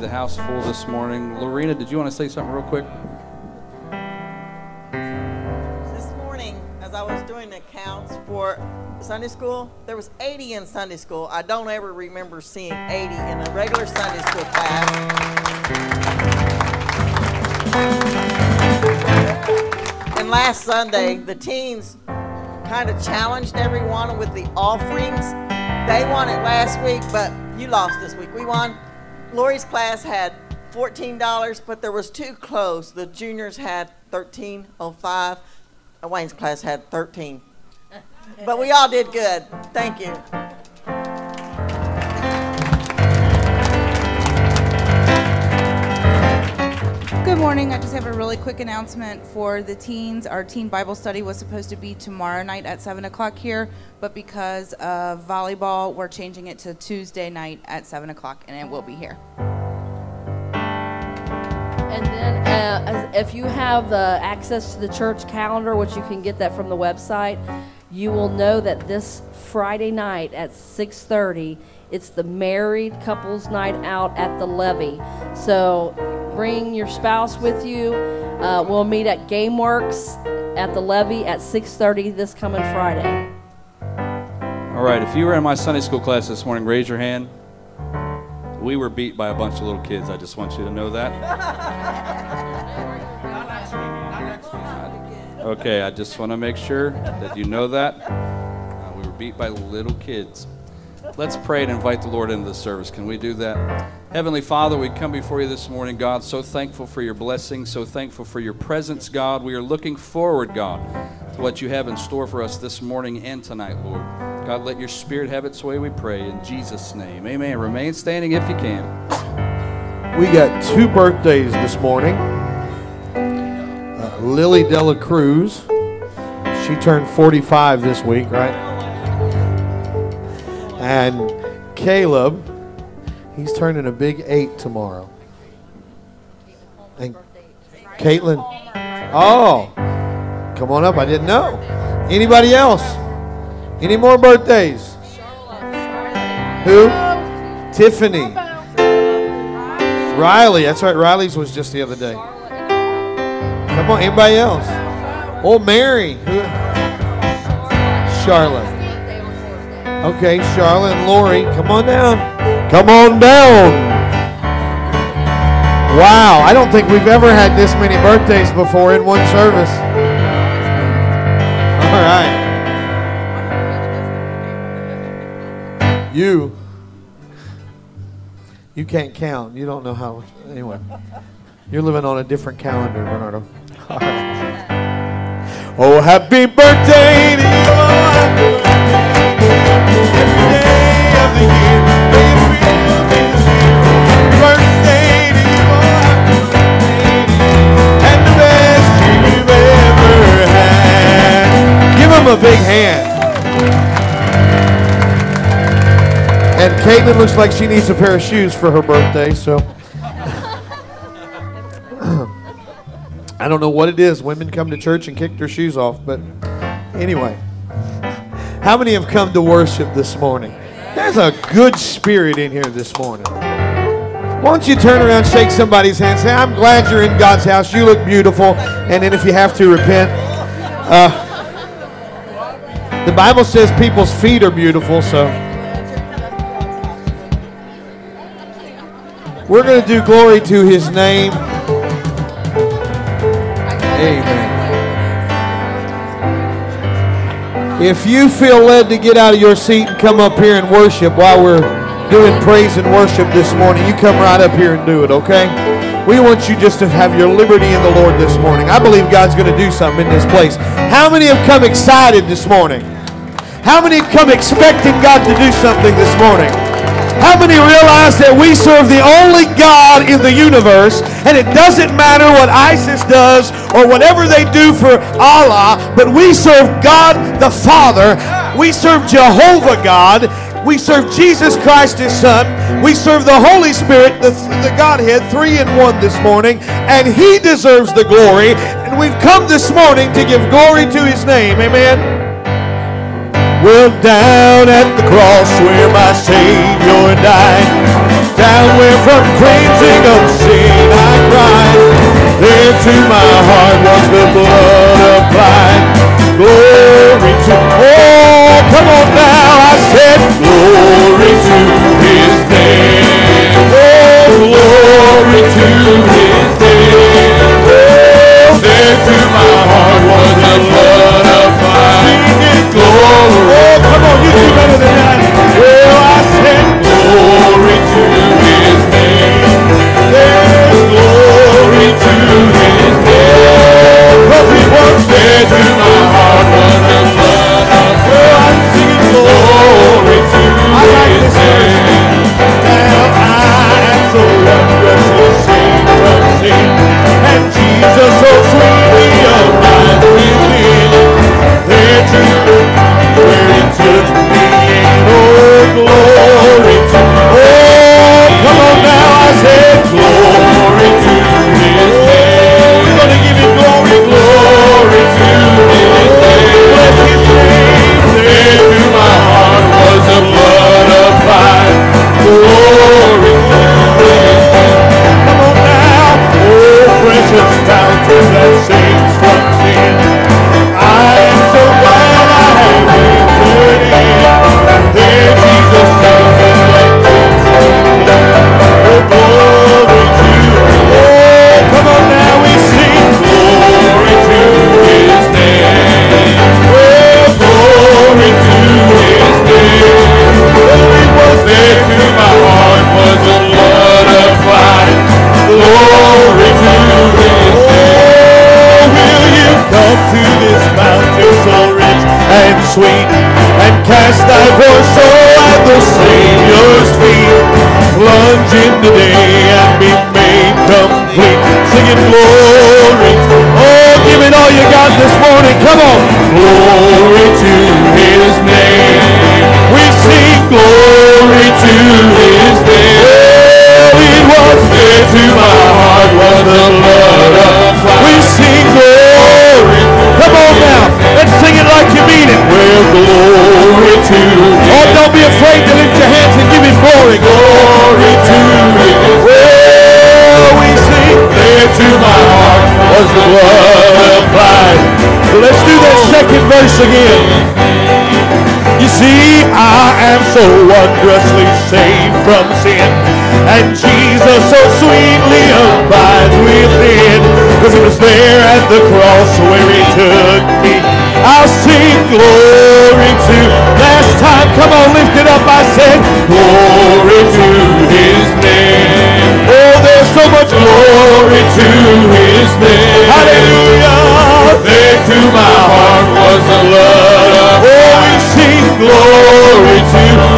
The house full this morning. Lorena, did you want to say something real quick? This morning, as I was doing the counts for Sunday school, there was 80 in Sunday school. I don't ever remember seeing 80 in a regular Sunday school class. And last Sunday, the teens kind of challenged everyone with the offerings. They won it last week, but you lost this week. We won. Lori's class had $14, but there was two close. The juniors had 1305. and Wayne's class had 13. But we all did good. Thank you. Good morning. I just have a really quick announcement for the teens. Our teen Bible study was supposed to be tomorrow night at 7 o'clock here, but because of volleyball, we're changing it to Tuesday night at 7 o'clock, and it will be here. And then, uh, if you have access to the church calendar, which you can get that from the website, you will know that this Friday night at 6:30, it's the married couples night out at the levee. So bring your spouse with you. Uh, we'll meet at GameWorks at the levee at 6:30 this coming Friday. All right, if you were in my Sunday school class this morning, raise your hand. We were beat by a bunch of little kids. I just want you to know that. Okay, I just want to make sure that you know that. Uh, we were beat by little kids. Let's pray and invite the Lord into the service. Can we do that? Heavenly Father, we come before you this morning, God, so thankful for your blessing, so thankful for your presence, God. We are looking forward, God, to what you have in store for us this morning and tonight, Lord. God, let your spirit have its way, we pray. In Jesus' name, amen. Remain standing if you can. We got two birthdays this morning. Uh, Lily Dela Cruz, she turned 45 this week, right? And Caleb, he's turning a big eight tomorrow. And Caitlin, oh, come on up. I didn't know. Anybody else? Any more birthdays? Who? Tiffany. Riley, that's right. Riley's was just the other day. Come on, anybody else? Oh, Mary. Who? Charlotte. Okay, Charlotte and Lori, come on down. Come on down. Wow, I don't think we've ever had this many birthdays before in one service. All right. You you can't count. You don't know how. Anyway, you're living on a different calendar, Bernardo. Oh, happy birthday to you. A big hand. And Caitlin looks like she needs a pair of shoes for her birthday, so. I don't know what it is. Women come to church and kick their shoes off, but anyway. How many have come to worship this morning? There's a good spirit in here this morning. Why don't you turn around, shake somebody's hand, say, I'm glad you're in God's house. You look beautiful. And then if you have to, repent. Uh, the Bible says people's feet are beautiful, so. We're going to do glory to his name. Amen. If you feel led to get out of your seat and come up here and worship while we're doing praise and worship this morning, you come right up here and do it, okay? We want you just to have your liberty in the Lord this morning. I believe God's going to do something in this place. How many have come excited this morning? How many have come expecting God to do something this morning? How many realize that we serve the only God in the universe and it doesn't matter what ISIS does or whatever they do for Allah, but we serve God the Father. We serve Jehovah God. We serve Jesus Christ, His Son. We serve the Holy Spirit, the, the Godhead, three in one this morning, and He deserves the glory. And we've come this morning to give glory to His name. Amen. Well, down at the cross where my Savior died, down where from cleansing of sin I cried. There to my heart was the blood applied. Glory to, come on now, I said, glory to his name. Oh, glory to his name. Oh, there to my heart was. Glory. Oh, come on, you do better than that. Jesus so sweetly abides within. There to so wondrously saved from sin. And Jesus so sweetly abides within. Cause it was there at the cross where he took me. I'll sing glory to. Last time, come on, lift it up. I said, glory to his name. Oh, there's so much glory to his name. Hallelujah. There to my heart was the of Oh, we sing glory to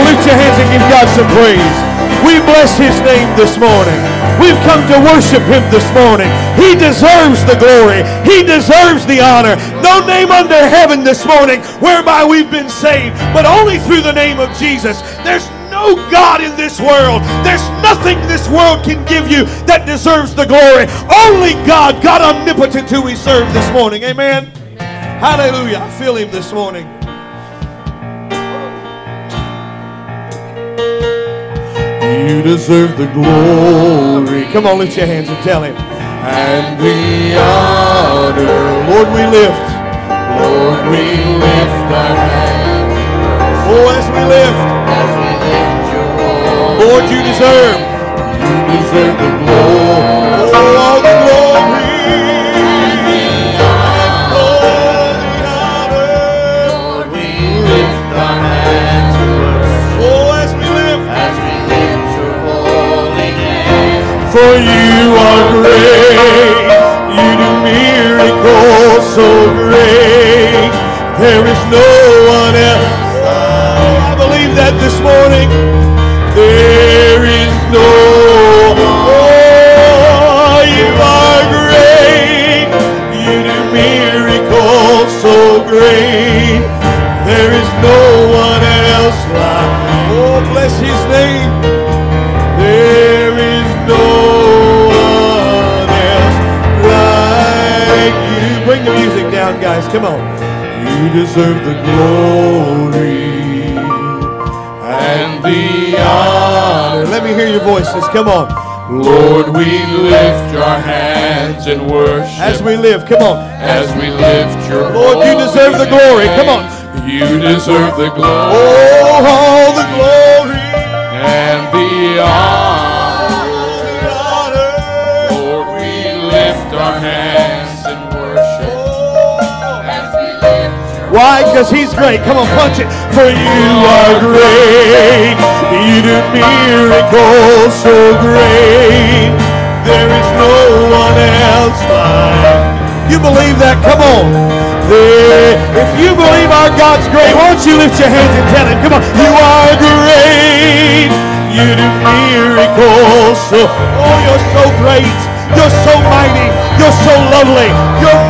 on, lift your hands and give God some praise. We bless his name this morning. We've come to worship him this morning. He deserves the glory. He deserves the honor. No name under heaven this morning whereby we've been saved, but only through the name of Jesus. There's no God in this world. There's nothing this world can give you that deserves the glory. Only God, God omnipotent, who we serve this morning. Amen. Hallelujah. I feel him this morning. Deserve the glory. Come on, lift your hands and tell him. And the honor. Lord, we lift. Lord, we lift our hands. Oh, as we lift. Lord, you deserve. You deserve the glory. Oh, all the glory. For you are Come on. Lord, we lift our hands in worship As we live, come on. as we lift your Lord, you deserve the glory. Come on. You deserve the glory Oh, all the glory. Why? Because he's great. Come on, punch it. For you are great. You do miracles so great. There is no one else like you. believe that? Come on. If you believe our God's great, why don't you lift your hands and tell him, come on, you are great. You do miracles so, oh, you're so great. You're so mighty. You're so lovely. You're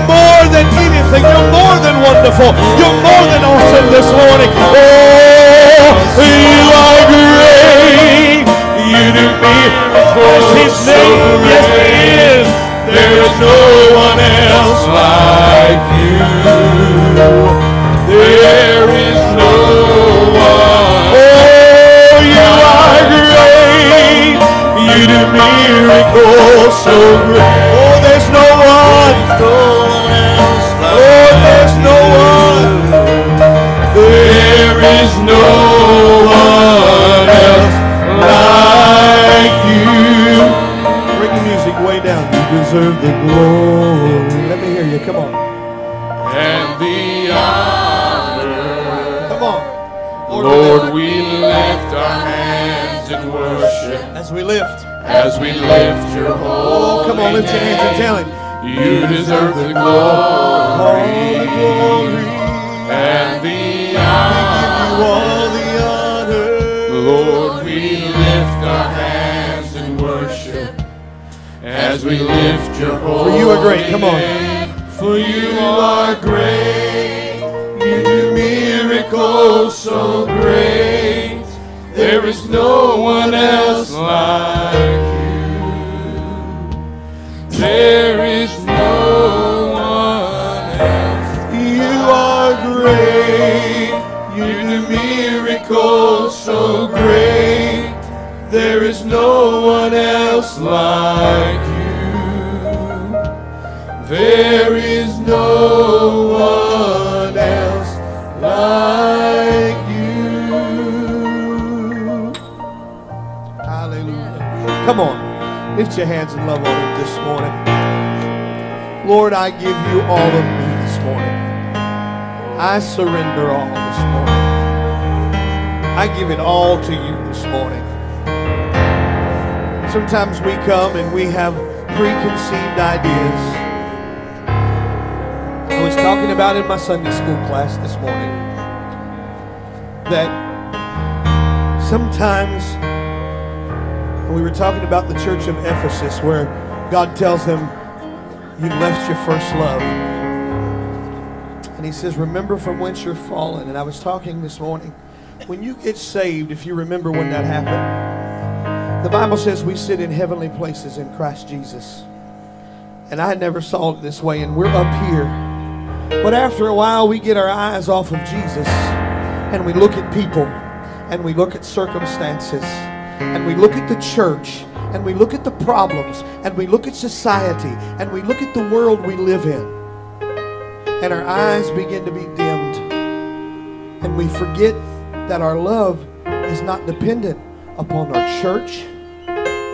than anything. You're more than wonderful. You're more than awesome this morning. Oh, you are great. You do miracles. His name, yes, is. There is no one else like you. There is no one. Oh, you are great. You do miracles so great. Oh, there's no one. Oh, there's no one. There is no one else like you. Bring the music way down. You deserve the glory. Let me hear you. Come on. and the honor. Come on. Lord, we lift our hands in worship As we lift. as we lift your holy Oh, come on, lift your hands and tell him. You deserve the All and. Lord, we lift our hands in worship as we lift your holy For you are great. Come on. For you are great. You do miracles so great. There is no one else like you. There great. You do miracles so great. There is no one else like you. There is no one else like you. Hallelujah. Come on. Lift your hands in love on him this morning. Lord, I give you all of me. I surrender all this morning. I give it all to you this morning. Sometimes we come and we have preconceived ideas. I was talking about in my Sunday school class this morning that sometimes we were talking about the church of Ephesus where God tells them, You've left your first love. And He says, Remember from whence you're fallen. And I was talking this morning, when you get saved, if you remember when that happened, the Bible says we sit in heavenly places in Christ Jesus. And I never saw it this way, and we're up here. But after a while, we get our eyes off of Jesus and we look at people and we look at circumstances and we look at the church and we look at the problems and we look at society and we look at the world we live in. And our eyes begin to be dimmed. And we forget that our love is not dependent upon our church,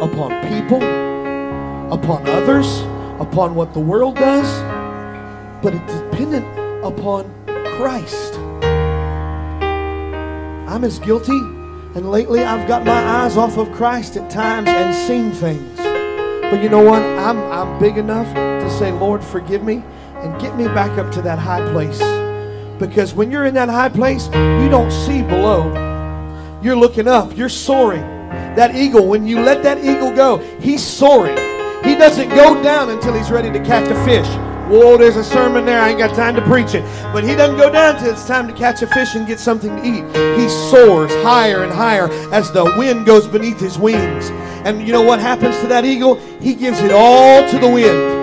upon people, upon others, upon what the world does, but it's dependent upon Christ. I'm as guilty, and lately I've got my eyes off of Christ at times and seen things. But you know what? I'm, I'm big enough to say, Lord, forgive me and get me back up to that high place. Because when you're in that high place, you don't see below. You're looking up, you're soaring. That eagle, when you let that eagle go, he's soaring. He doesn't go down until he's ready to catch a fish. Whoa, there's a sermon there. I ain't got time to preach it. But he doesn't go down till it's time to catch a fish and get something to eat. He soars higher and higher as the wind goes beneath his wings. And you know what happens to that eagle? He gives it all to the wind.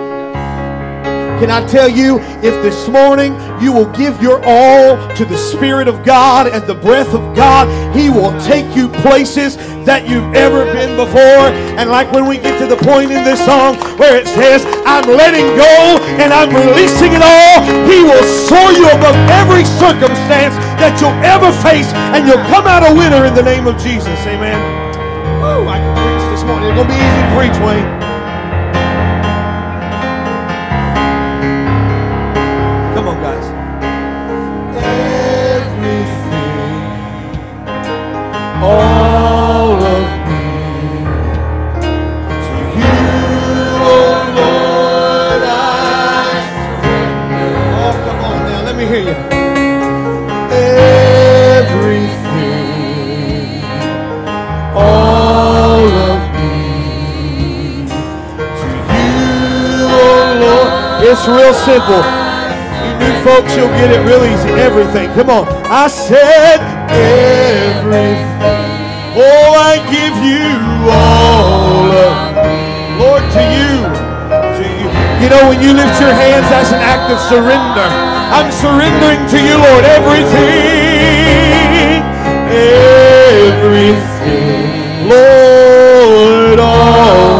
Can I tell you, if this morning you will give your all to the Spirit of God and the breath of God, He will take you places that you've ever been before. And like when we get to the point in this song where it says, I'm letting go and I'm releasing it all, He will soar you above every circumstance that you'll ever face, and you'll come out a winner in the name of Jesus. Amen. Woo, I can preach this morning. It's going to be easy to preach, Wayne. It's real simple. You new folks, you'll get it real easy. Everything. Come on. I said everything. Oh, I give you all of. Lord, to you. To you. You know, when you lift your hands, that's an act of surrender. I'm surrendering to you, Lord, everything. Everything. Lord, all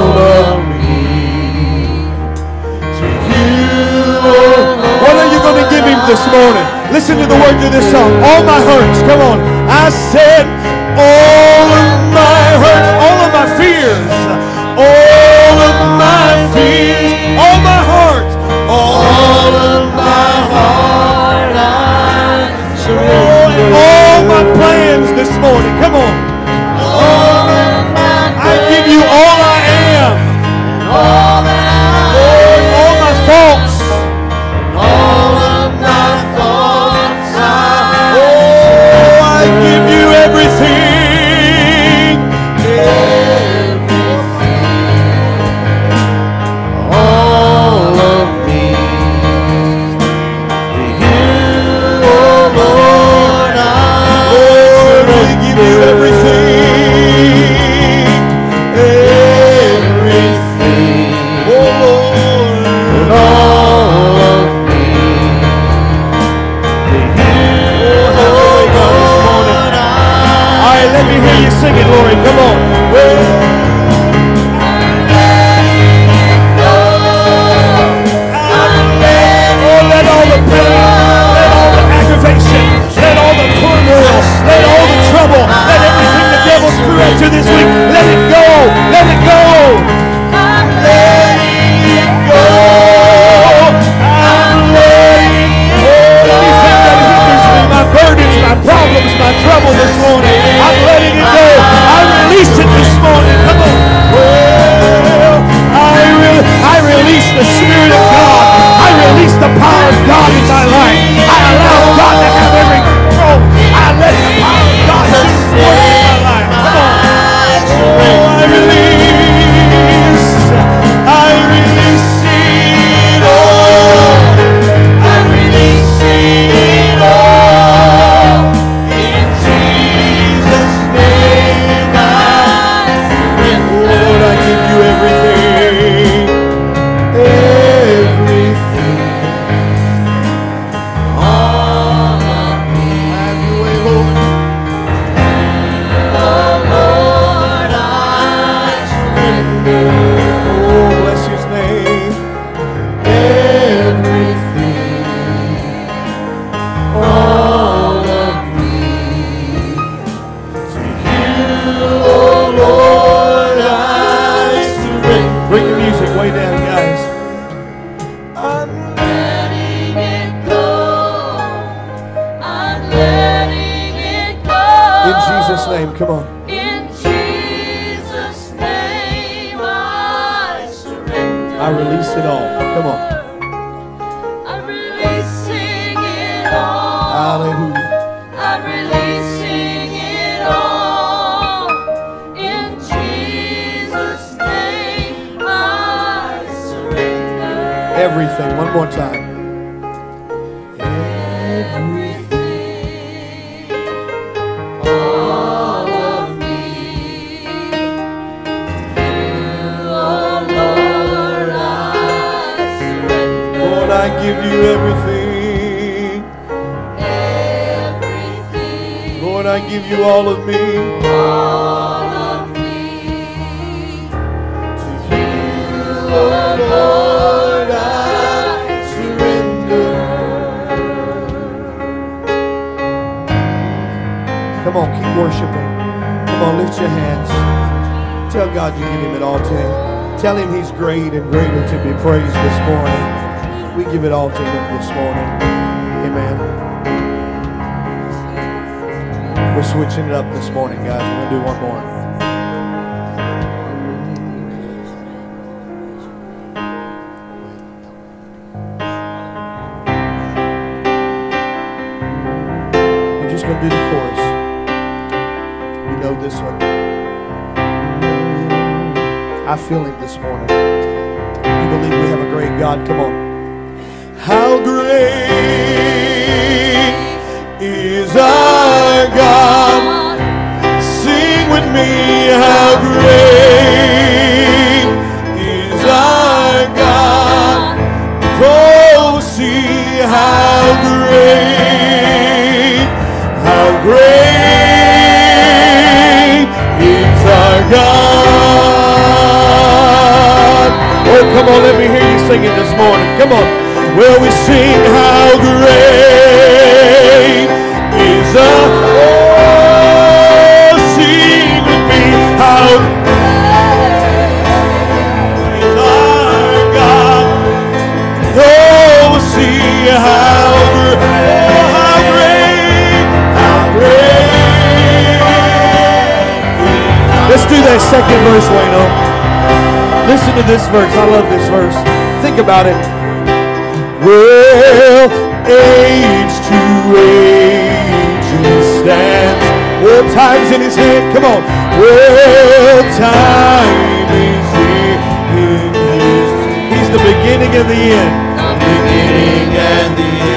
this morning? Listen to the words of this song. All my hurts. Come on. I said, all of my hurts, all of my fears, all of my fears, all my heart, all of my heart, I surrender. All my plans this morning. Come on. All I give you all I am. Problems, my trouble this morning, I'm letting it go. I release it this morning. Come on. Well, I, re- I release the Spirit of God. I release the power of God in my life. Second verse, Wayno. Listen to this verse. I love this verse. Think about it. Well, age to age he stands. Well, time's in his hand. Come on. Well, time is in his. He's the beginning and the end. The beginning and the end.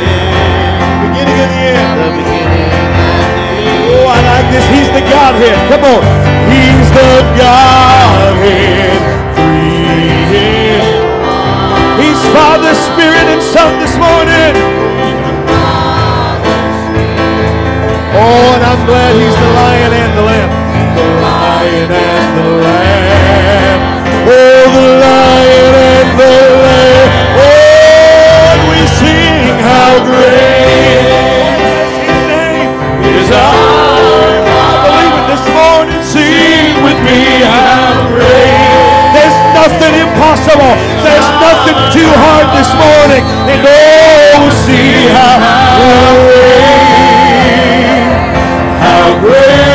He's the Godhead. Come on. He's the Godhead. He's Father, Spirit, and Son this morning. Oh, and I'm glad he's the lion and the lamb. The lion and the lamb. Oh, the lion and the lamb. Oh, and we sing how great impossible. There's nothing too hard this morning. And oh, see how great, how great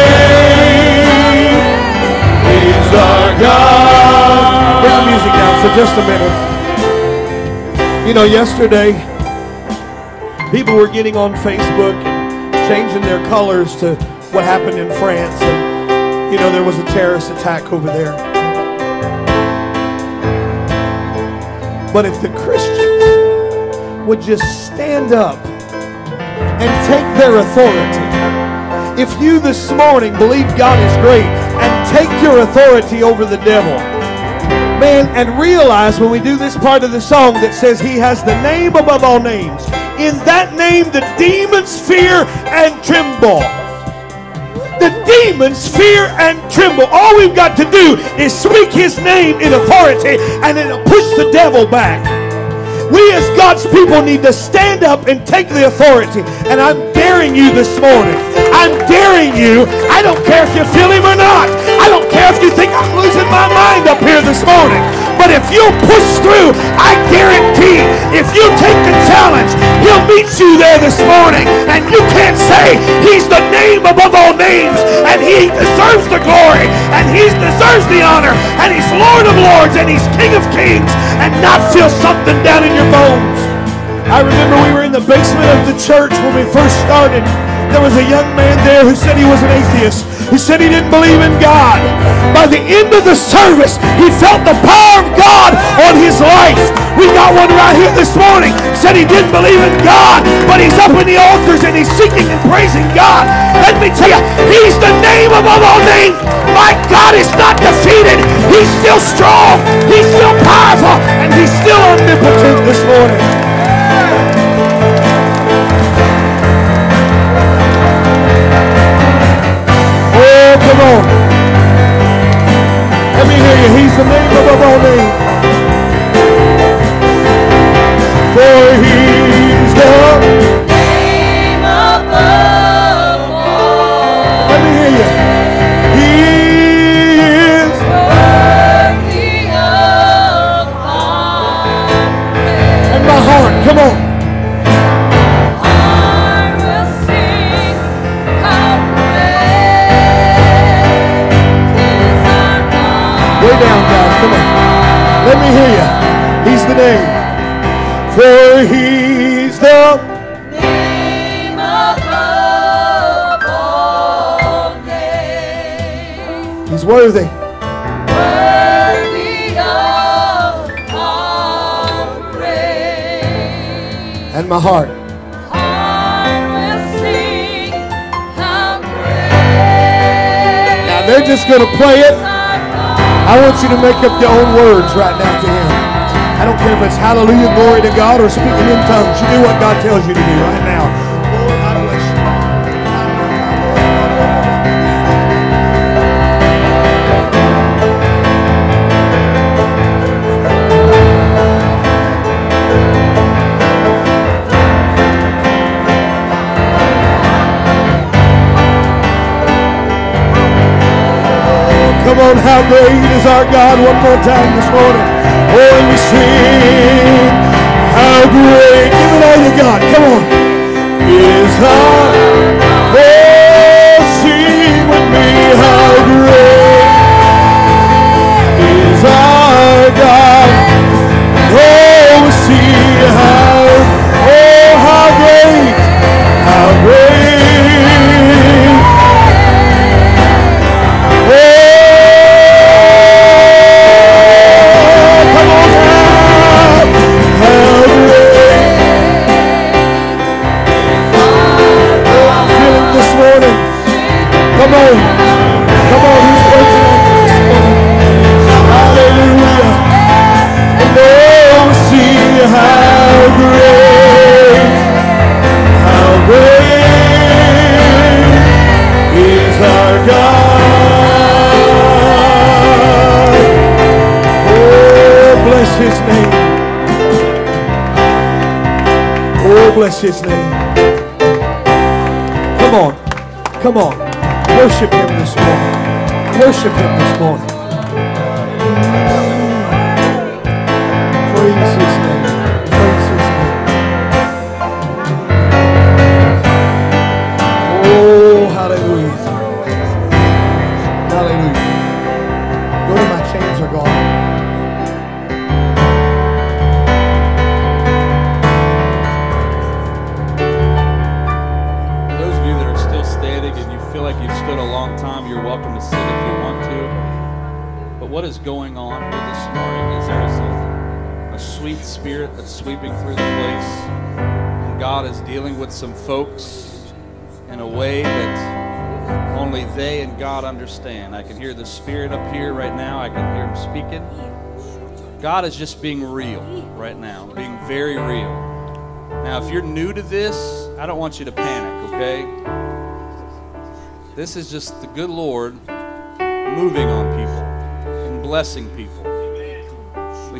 is our God. The music down for just a minute. You know, yesterday, people were getting on Facebook and changing their colors to what happened in France. And, you know, there was a terrorist attack over there. But if the Christians would just stand up and take their authority, if you this morning believe God is great and take your authority over the devil, man, and realize when we do this part of the song that says he has the name above all names, in that name the demons fear and tremble. The demons fear and tremble. All we've got to do is speak his name in authority and it'll push the devil back. We as God's people need to stand up and take the authority. And I'm daring you this morning. I'm daring you. I don't care if you feel him or not. I don't care if you think I'm losing my mind up here this morning. But if you push through, I guarantee if you take the challenge, he'll meet you there this morning. And you can't say he's the name above all names and he deserves the glory and he deserves the honor and he's Lord of lords and he's King of kings and not feel something down in your bones. I remember we were in the basement of the church when we first started. There was a young man there who said he was an atheist. He said he didn't believe in God. By the end of the service, he felt the power of God on his life. We got one right here this morning. Said he didn't believe in God, but he's up in the altars and he's seeking and praising God. Let me tell you, he's the name above all names. My God is not defeated. He's still strong. He's still going to play it. I want you to make up your own words right now to him. I don't care if it's hallelujah, glory to God, or speaking in tongues. You do what God tells you to do right on, how great is our God. One more time this morning. Oh, and we sing, how great, give it all you got, come on, is our Oh, sing with me, how bless his name. Come on. Come on. Worship him this morning. Worship him this morning. Sweet spirit that's sweeping through the place. And God is dealing with some folks in a way that only they and God understand. I can hear the spirit up here right now. I can hear him speaking. God is just being real right now, being very real. Now, if you're new to this, I don't want you to panic, okay? This is just the good Lord moving on people and blessing people.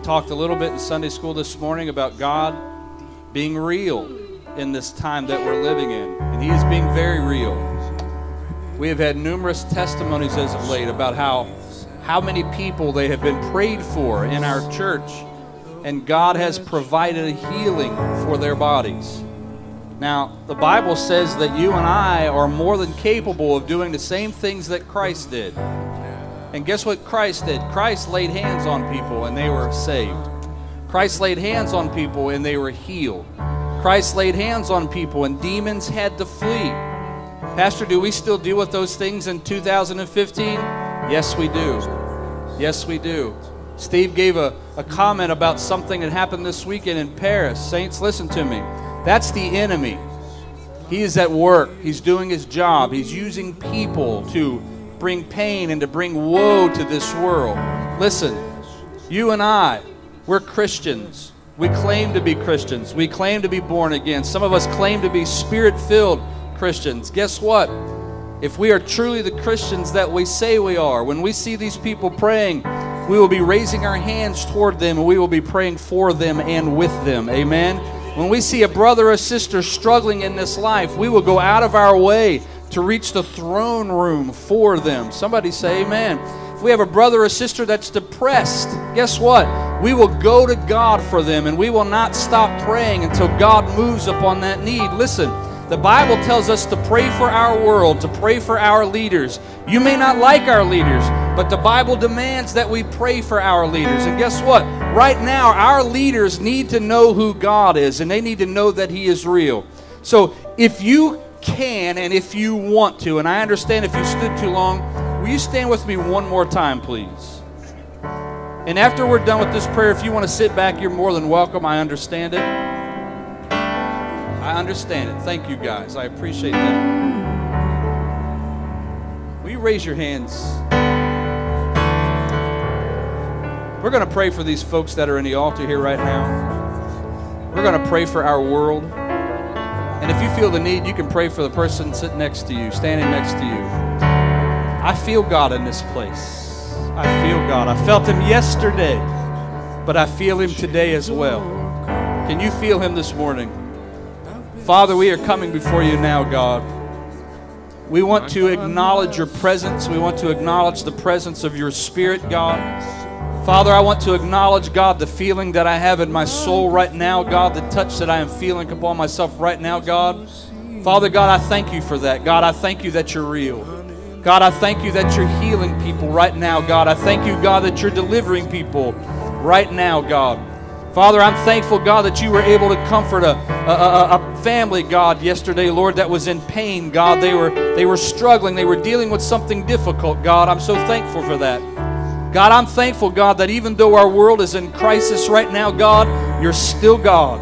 Talked a little bit in Sunday school this morning about God being real in this time that we're living in, and He is being very real. We have had numerous testimonies as of late about how how many people they have been prayed for in our church and God has provided a healing for their bodies. Now, the Bible says that you and I are more than capable of doing the same things that Christ did. And guess what Christ did? Christ laid hands on people and they were saved. Christ laid hands on people and they were healed. Christ laid hands on people and demons had to flee. Pastor, do we still deal with those things in 2015? Yes, we do. Yes, we do. Steve gave a, a comment about something that happened this weekend in Paris. Saints, listen to me. That's the enemy. He is at work. He's doing his job. He's using people to bring pain and to bring woe to this world. Listen, you and I, we're Christians. We claim to be Christians. We claim to be born again. Some of us claim to be spirit filled Christians. Guess what? if we are truly the Christians that we say we are, when we see these people praying, we will be raising our hands toward them and we will be praying for them and with them. Amen. When we see a brother or sister struggling in this life, we will go out of our way to reach the throne room for them. Somebody say amen. If we have a brother or sister that's depressed, guess what? We will go to God for them and we will not stop praying until God moves upon that need. Listen, the Bible tells us to pray for our world, to pray for our leaders. You may not like our leaders, but the Bible demands that we pray for our leaders. And guess what? Right now, our leaders need to know who God is and they need to know that He is real. So if you can and if you want to, and I understand if you stood too long, will you stand with me one more time, please? And after we're done with this prayer, if you want to sit back, you're more than welcome. I understand it. I understand it. Thank you, guys. I appreciate that. Will you raise your hands? We're going to pray for these folks that are in the altar here right now. We're going to pray for our world. And if you feel the need, you can pray for the person sitting next to you, standing next to you. I feel God in this place. I feel God. I felt Him yesterday, but I feel Him today as well. Can you feel Him this morning? Father, we are coming before you now, God. We want to acknowledge your presence. We want to acknowledge the presence of your Spirit, God. Father, I want to acknowledge, God, the feeling that I have in my soul right now, God, the touch that I am feeling upon myself right now, God. Father, God, I thank you for that. God, I thank you that you're real. God, I thank you that you're healing people right now, God. I thank you, God, that you're delivering people right now, God. Father, I'm thankful, God, that you were able to comfort a, a, a, a, family, God, yesterday, Lord, that was in pain, God. They were, they were struggling. They were dealing with something difficult, God. I'm so thankful for that. God, I'm thankful, God, that even though our world is in crisis right now, God, you're still God.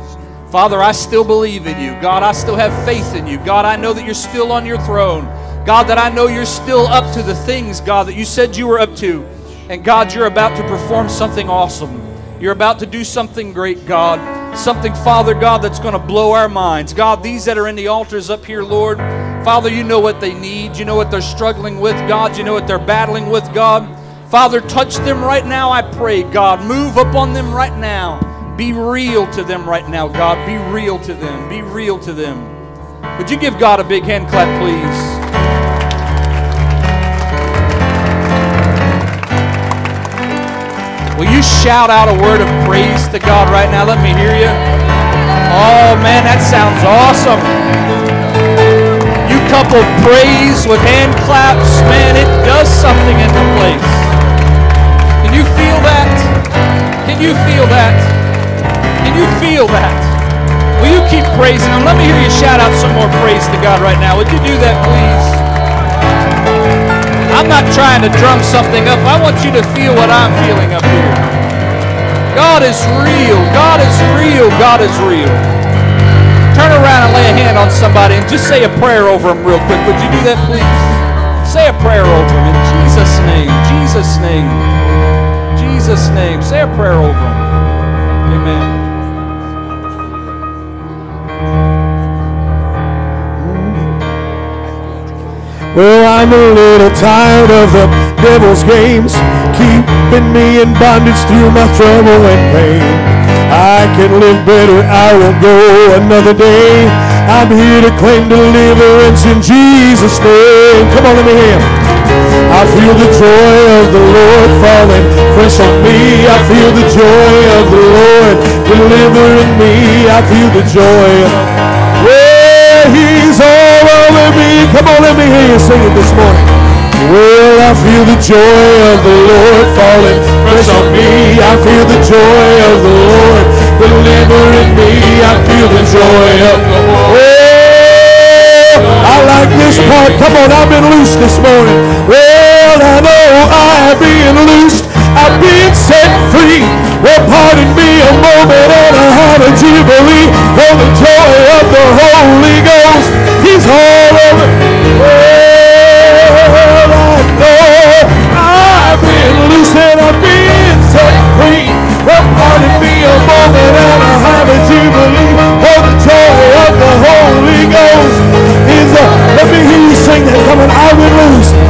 Father, I still believe in you. God, I still have faith in you. God, I know that you're still on your throne. God, that I know you're still up to the things, God, that you said you were up to. And God, you're about to perform something awesome. You're about to do something great, God. Something, Father God, that's going to blow our minds. God, these that are in the altars up here, Lord, Father, you know what they need. You know what they're struggling with, God. You know what they're battling with, God. Father, touch them right now, I pray, God. Move upon them right now. Be real to them right now, God. Be real to them. Be real to them. Would you give God a big hand clap, please? Will you shout out a word of praise to God right now? Let me hear you. Oh, man, that sounds awesome. You couple praise with hand claps, man, it does something in the place. You feel that? Can you feel that? Can you feel that? Will you keep praising Him? Let me hear you shout out some more praise to God right now. Would you do that, please? I'm not trying to drum something up. I want you to feel what I'm feeling up here. God is real. God is real. God is real. Turn around and lay a hand on somebody and just say a prayer over them real quick. Would you do that, please? Say a prayer over them in Jesus' name. Jesus' name. Jesus' name. Say a prayer over them. Amen. Well, I'm a little tired of the devil's games, keeping me in bondage through my trouble and pain. I can live better, I won't go another day. I'm here to claim deliverance in Jesus' name. Come on, let me hear. I feel the joy of the Lord falling fresh on me. I feel the joy of the Lord delivering me. I feel the joy well, he's all over me. Come on, let me hear you sing it this morning. Well, I feel the joy of the Lord falling fresh on me. I feel the joy of the Lord delivering me. I feel the joy of the Lord. Oh, I like this part. Come on, I've been loose this morning. Well, I know I have been loosed. I've been set free. Well, pardon me a moment and I have a jubilee for the joy of the Holy Ghost. He's all over. Well, I know I've been loose and I've been set free. Well, pardon me a moment and I have a jubilee for the joy of the Holy Ghost. Is uh, let me hear you sing that. Come on, I joy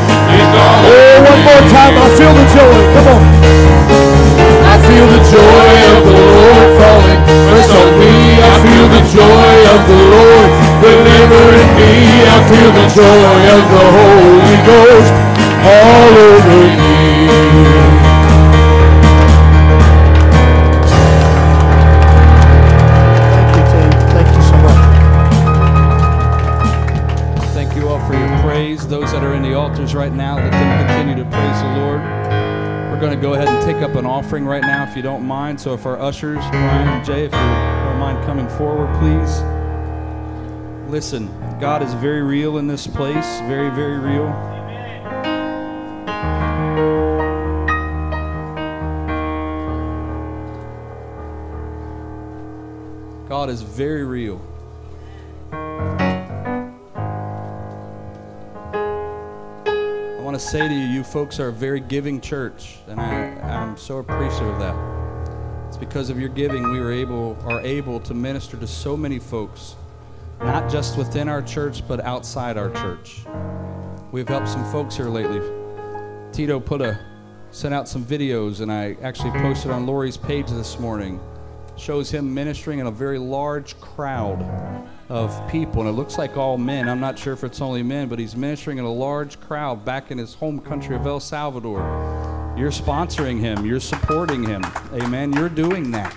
Oh, one more time. I feel the joy. Come on. I feel the joy of the Lord falling fresh on me. I feel the joy of the Lord delivering me. I feel the joy of the Holy Ghost all over me. Offering right now, if you don't mind. So, if our ushers, Brian and Jay, if you don't mind coming forward, please. Listen, God is very real in this place, very, very real. God is very real. I want to say to you, you folks are a very giving church, and I, I'm so appreciative of that. It's because of your giving we were able are able to minister to so many folks, not just within our church, but outside our church. We've helped some folks here lately. Tito put a sent out some videos, and I actually posted on Lori's page this morning. Shows him ministering in a very large crowd of people, and it looks like all men. I'm not sure if it's only men, but he's ministering in a large crowd back in his home country of El Salvador. You're sponsoring him, you're supporting him. Amen. You're doing that.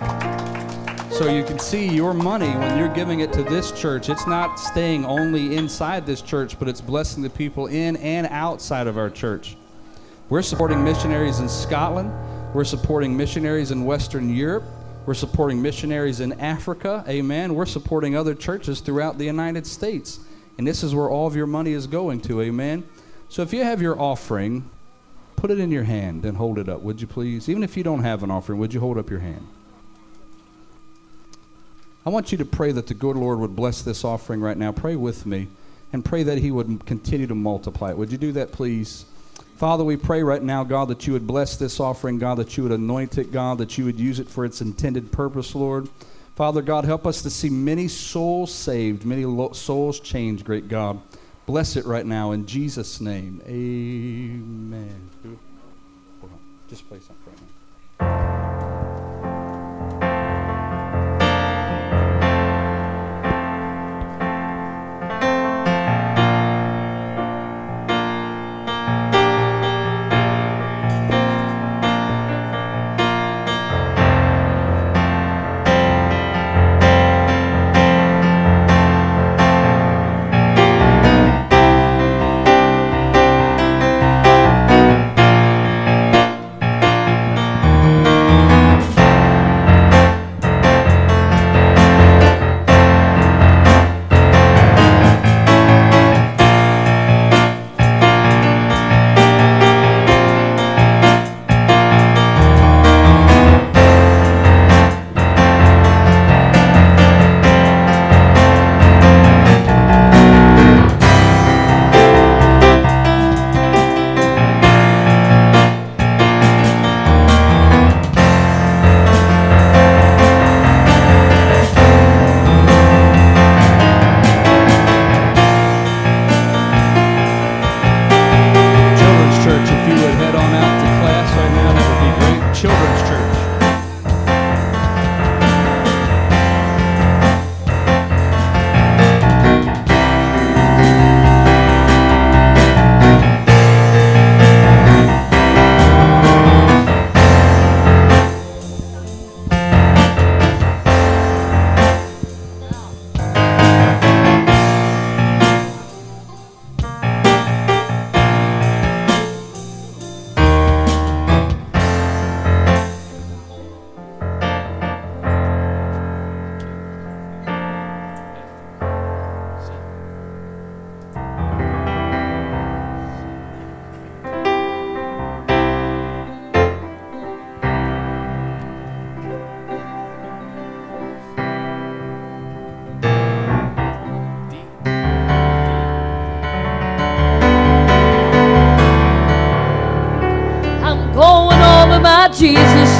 So you can see your money when you're giving it to this church, it's not staying only inside this church, but it's blessing the people in and outside of our church. We're supporting missionaries in Scotland. We're supporting missionaries in Western Europe. We're supporting missionaries in Africa. Amen. We're supporting other churches throughout the United States. And this is where all of your money is going to. Amen. So if you have your offering, put it in your hand and hold it up, would you please? Even if you don't have an offering, would you hold up your hand? I want you to pray that the good Lord would bless this offering right now. Pray with me and pray that He would continue to multiply it. Would you do that, please? Father, we pray right now, God, that you would bless this offering, God, that you would anoint it, God, that you would use it for its intended purpose, Lord. Father, God, help us to see many souls saved, many lo- souls changed, great God. Bless it right now in Jesus' name. Amen. Just play something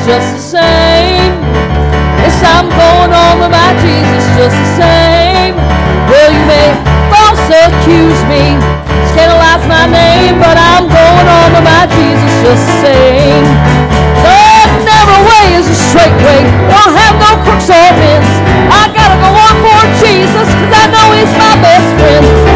just the same. Yes, I'm going on with my Jesus just the same. Well, you may false accuse me, scandalize my name, but I'm going on with my Jesus just the same. The narrow way is a straight way. Don't have no crooks or bends. I gotta go on for Jesus, cause I know he's my best friend.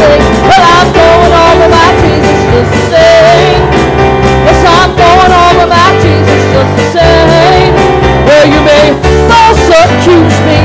Well, I'm going with my Jesus just the same. Yes, I'm going with my Jesus just the same. Well, you may accuse me,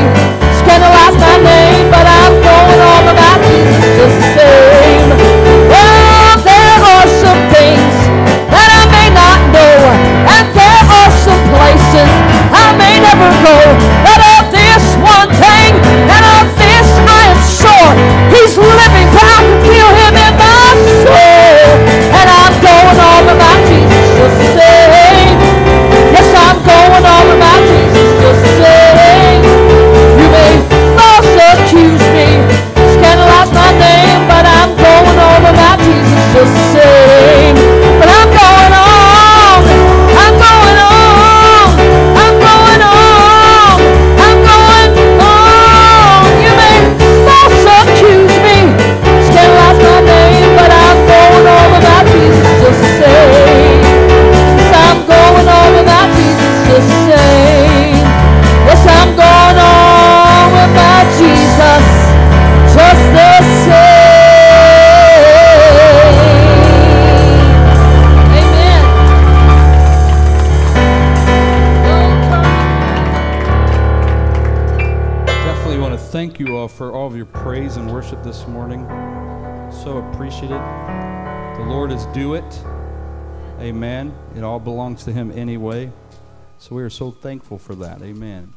appreciated. The Lord is due it. Amen. It all belongs to Him anyway. So we are so thankful for that. Amen.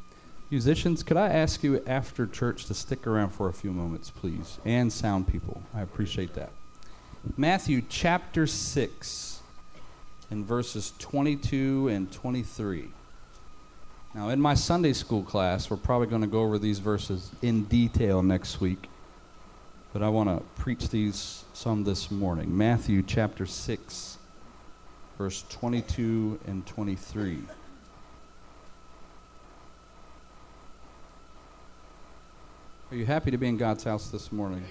Musicians, could I ask you after church to stick around for a few moments, please? And sound people. I appreciate that. Matthew chapter 6 and verses 22 and 23. Now, in my Sunday school class, we're probably going to go over these verses in detail next week. But I want to preach these some this morning. Matthew chapter 6, verse 22 and 23. Are you happy to be in God's house this morning?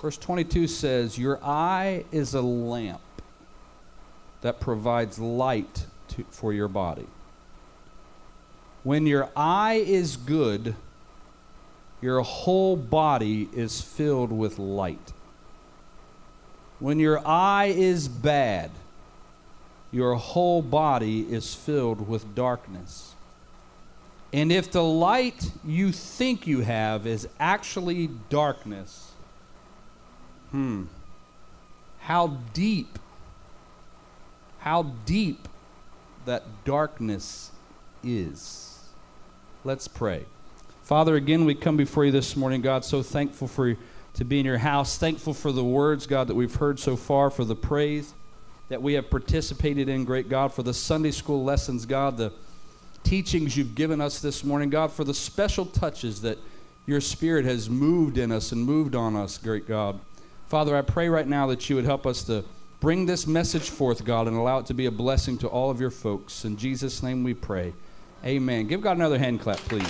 Verse 22 says, Your eye is a lamp that provides light to, for your body. When your eye is good, your whole body is filled with light. When your eye is bad, your whole body is filled with darkness. And if the light you think you have is actually darkness, hmm, how deep, how deep that darkness is. Let's pray. Father, again, we come before you this morning, God, so thankful for to be in your house, thankful for the words, God, that we've heard so far, for the praise that we have participated in, great God, for the Sunday school lessons, God, the teachings you've given us this morning, God, for the special touches that your Spirit has moved in us and moved on us, great God. Father, I pray right now that you would help us to bring this message forth, God, and allow it to be a blessing to all of your folks. In Jesus' name we pray. Amen. Give God another hand clap, please.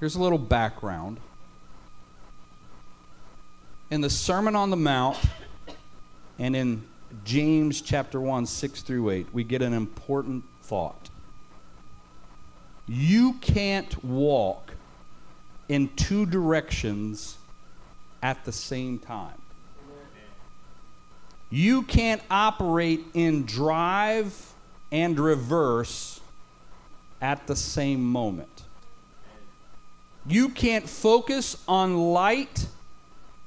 Here's a little background. In the Sermon on the Mount and in James chapter 1, 6 through 8, we get an important thought. You can't walk in two directions at the same time. You can't operate in drive and reverse at the same moment. You can't focus on light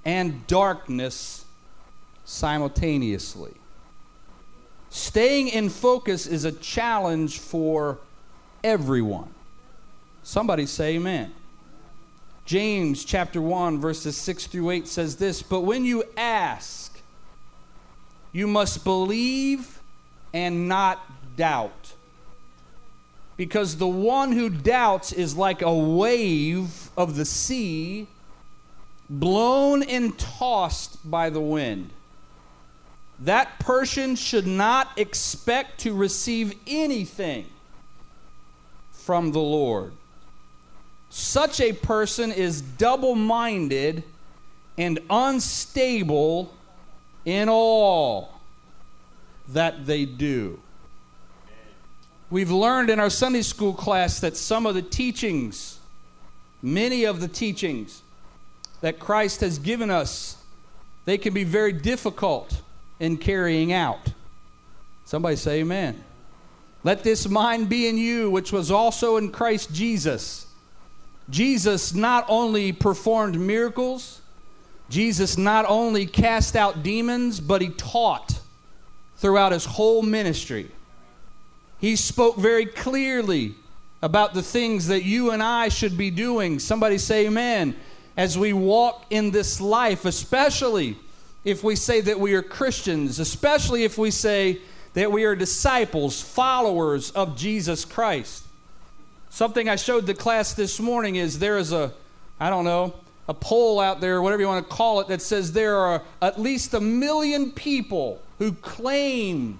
and darkness simultaneously. Staying in focus is a challenge for everyone. Somebody say amen. James chapter 1 verses 6 through 8 says this, "But when you ask, you must believe and not doubt. Because the one who doubts is like a wave of the sea, blown and tossed by the wind. That person should not expect to receive anything from the Lord. Such a person is double minded and unstable in all that they do. We've learned in our Sunday school class that some of the teachings, many of the teachings that Christ has given us, they can be very difficult in carrying out. Somebody say amen. Let this mind be in you, which was also in Christ Jesus. Jesus not only performed miracles, Jesus not only cast out demons, but he taught throughout his whole ministry. He spoke very clearly about the things that you and I should be doing. Somebody say amen. As we walk in this life, especially if we say that we are Christians, especially if we say that we are disciples, followers of Jesus Christ. Something I showed the class this morning is there is a, I don't know, a poll out there, whatever you want to call it, that says there are at least a million people who claim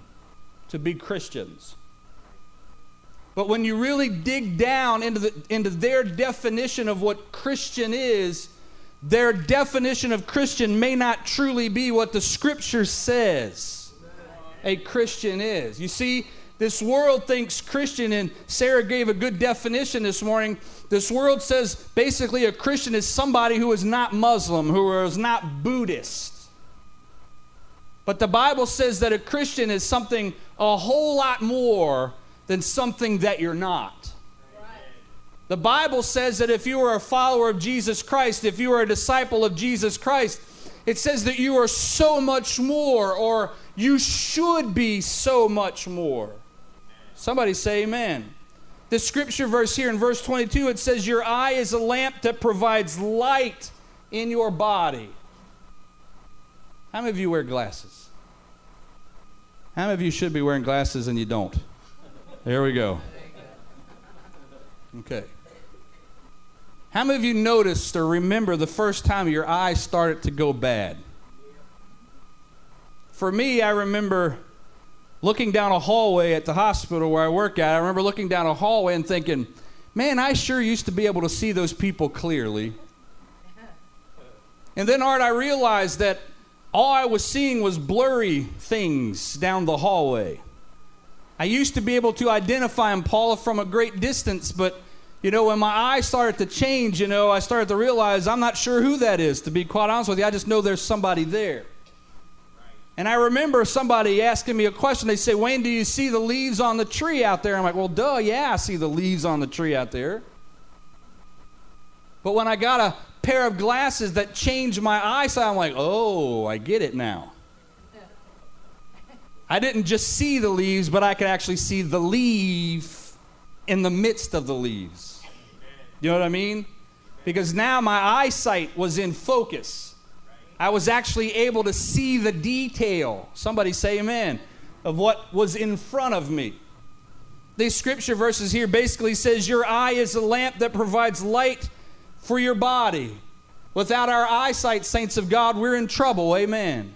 to be Christians. But when you really dig down into, the, into their definition of what Christian is, their definition of Christian may not truly be what the scripture says a Christian is. You see, this world thinks Christian, and Sarah gave a good definition this morning. This world says basically a Christian is somebody who is not Muslim, who is not Buddhist. But the Bible says that a Christian is something a whole lot more than something that you're not. The Bible says that if you are a follower of Jesus Christ, if you are a disciple of Jesus Christ, it says that you are so much more, or you should be so much more. Somebody say amen. The scripture verse here in verse 22, it says, Your eye is a lamp that provides light in your body. How many of you wear glasses? How many of you should be wearing glasses and you don't? There we go. Okay. How many of you noticed or remember the first time your eyes started to go bad? For me, I remember looking down a hallway at the hospital where I work at. I remember looking down a hallway and thinking, man, I sure used to be able to see those people clearly. And then, Art, I realized that all I was seeing was blurry things down the hallway. I used to be able to identify them, Paula, from a great distance, but you know, when my eyes started to change, you know, I started to realize I'm not sure who that is, to be quite honest with you. I just know there's somebody there. And I remember somebody asking me a question. They say, Wayne, do you see the leaves on the tree out there? I'm like, well, duh, yeah, I see the leaves on the tree out there. But when I got a pair of glasses that changed my eyesight, I'm like, oh, I get it now. I didn't just see the leaves, but I could actually see the leaf in the midst of the leaves. You know what I mean? Because now my eyesight was in focus. I was actually able to see the detail. Somebody say amen. Of what was in front of me. These scripture verses here basically says your eye is a lamp that provides light for your body. Without our eyesight, saints of God, we're in trouble. Amen.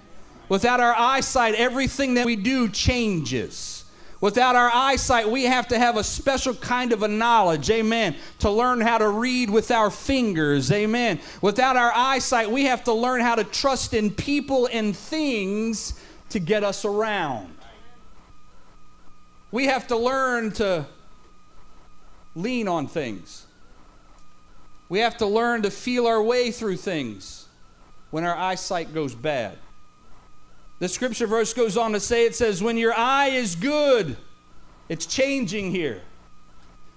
Without our eyesight, everything that we do changes. Without our eyesight, we have to have a special kind of a knowledge, amen, to learn how to read with our fingers, amen. Without our eyesight, we have to learn how to trust in people and things to get us around. We have to learn to lean on things. We have to learn to feel our way through things when our eyesight goes bad. The scripture verse goes on to say, it says, When your eye is good, it's changing here.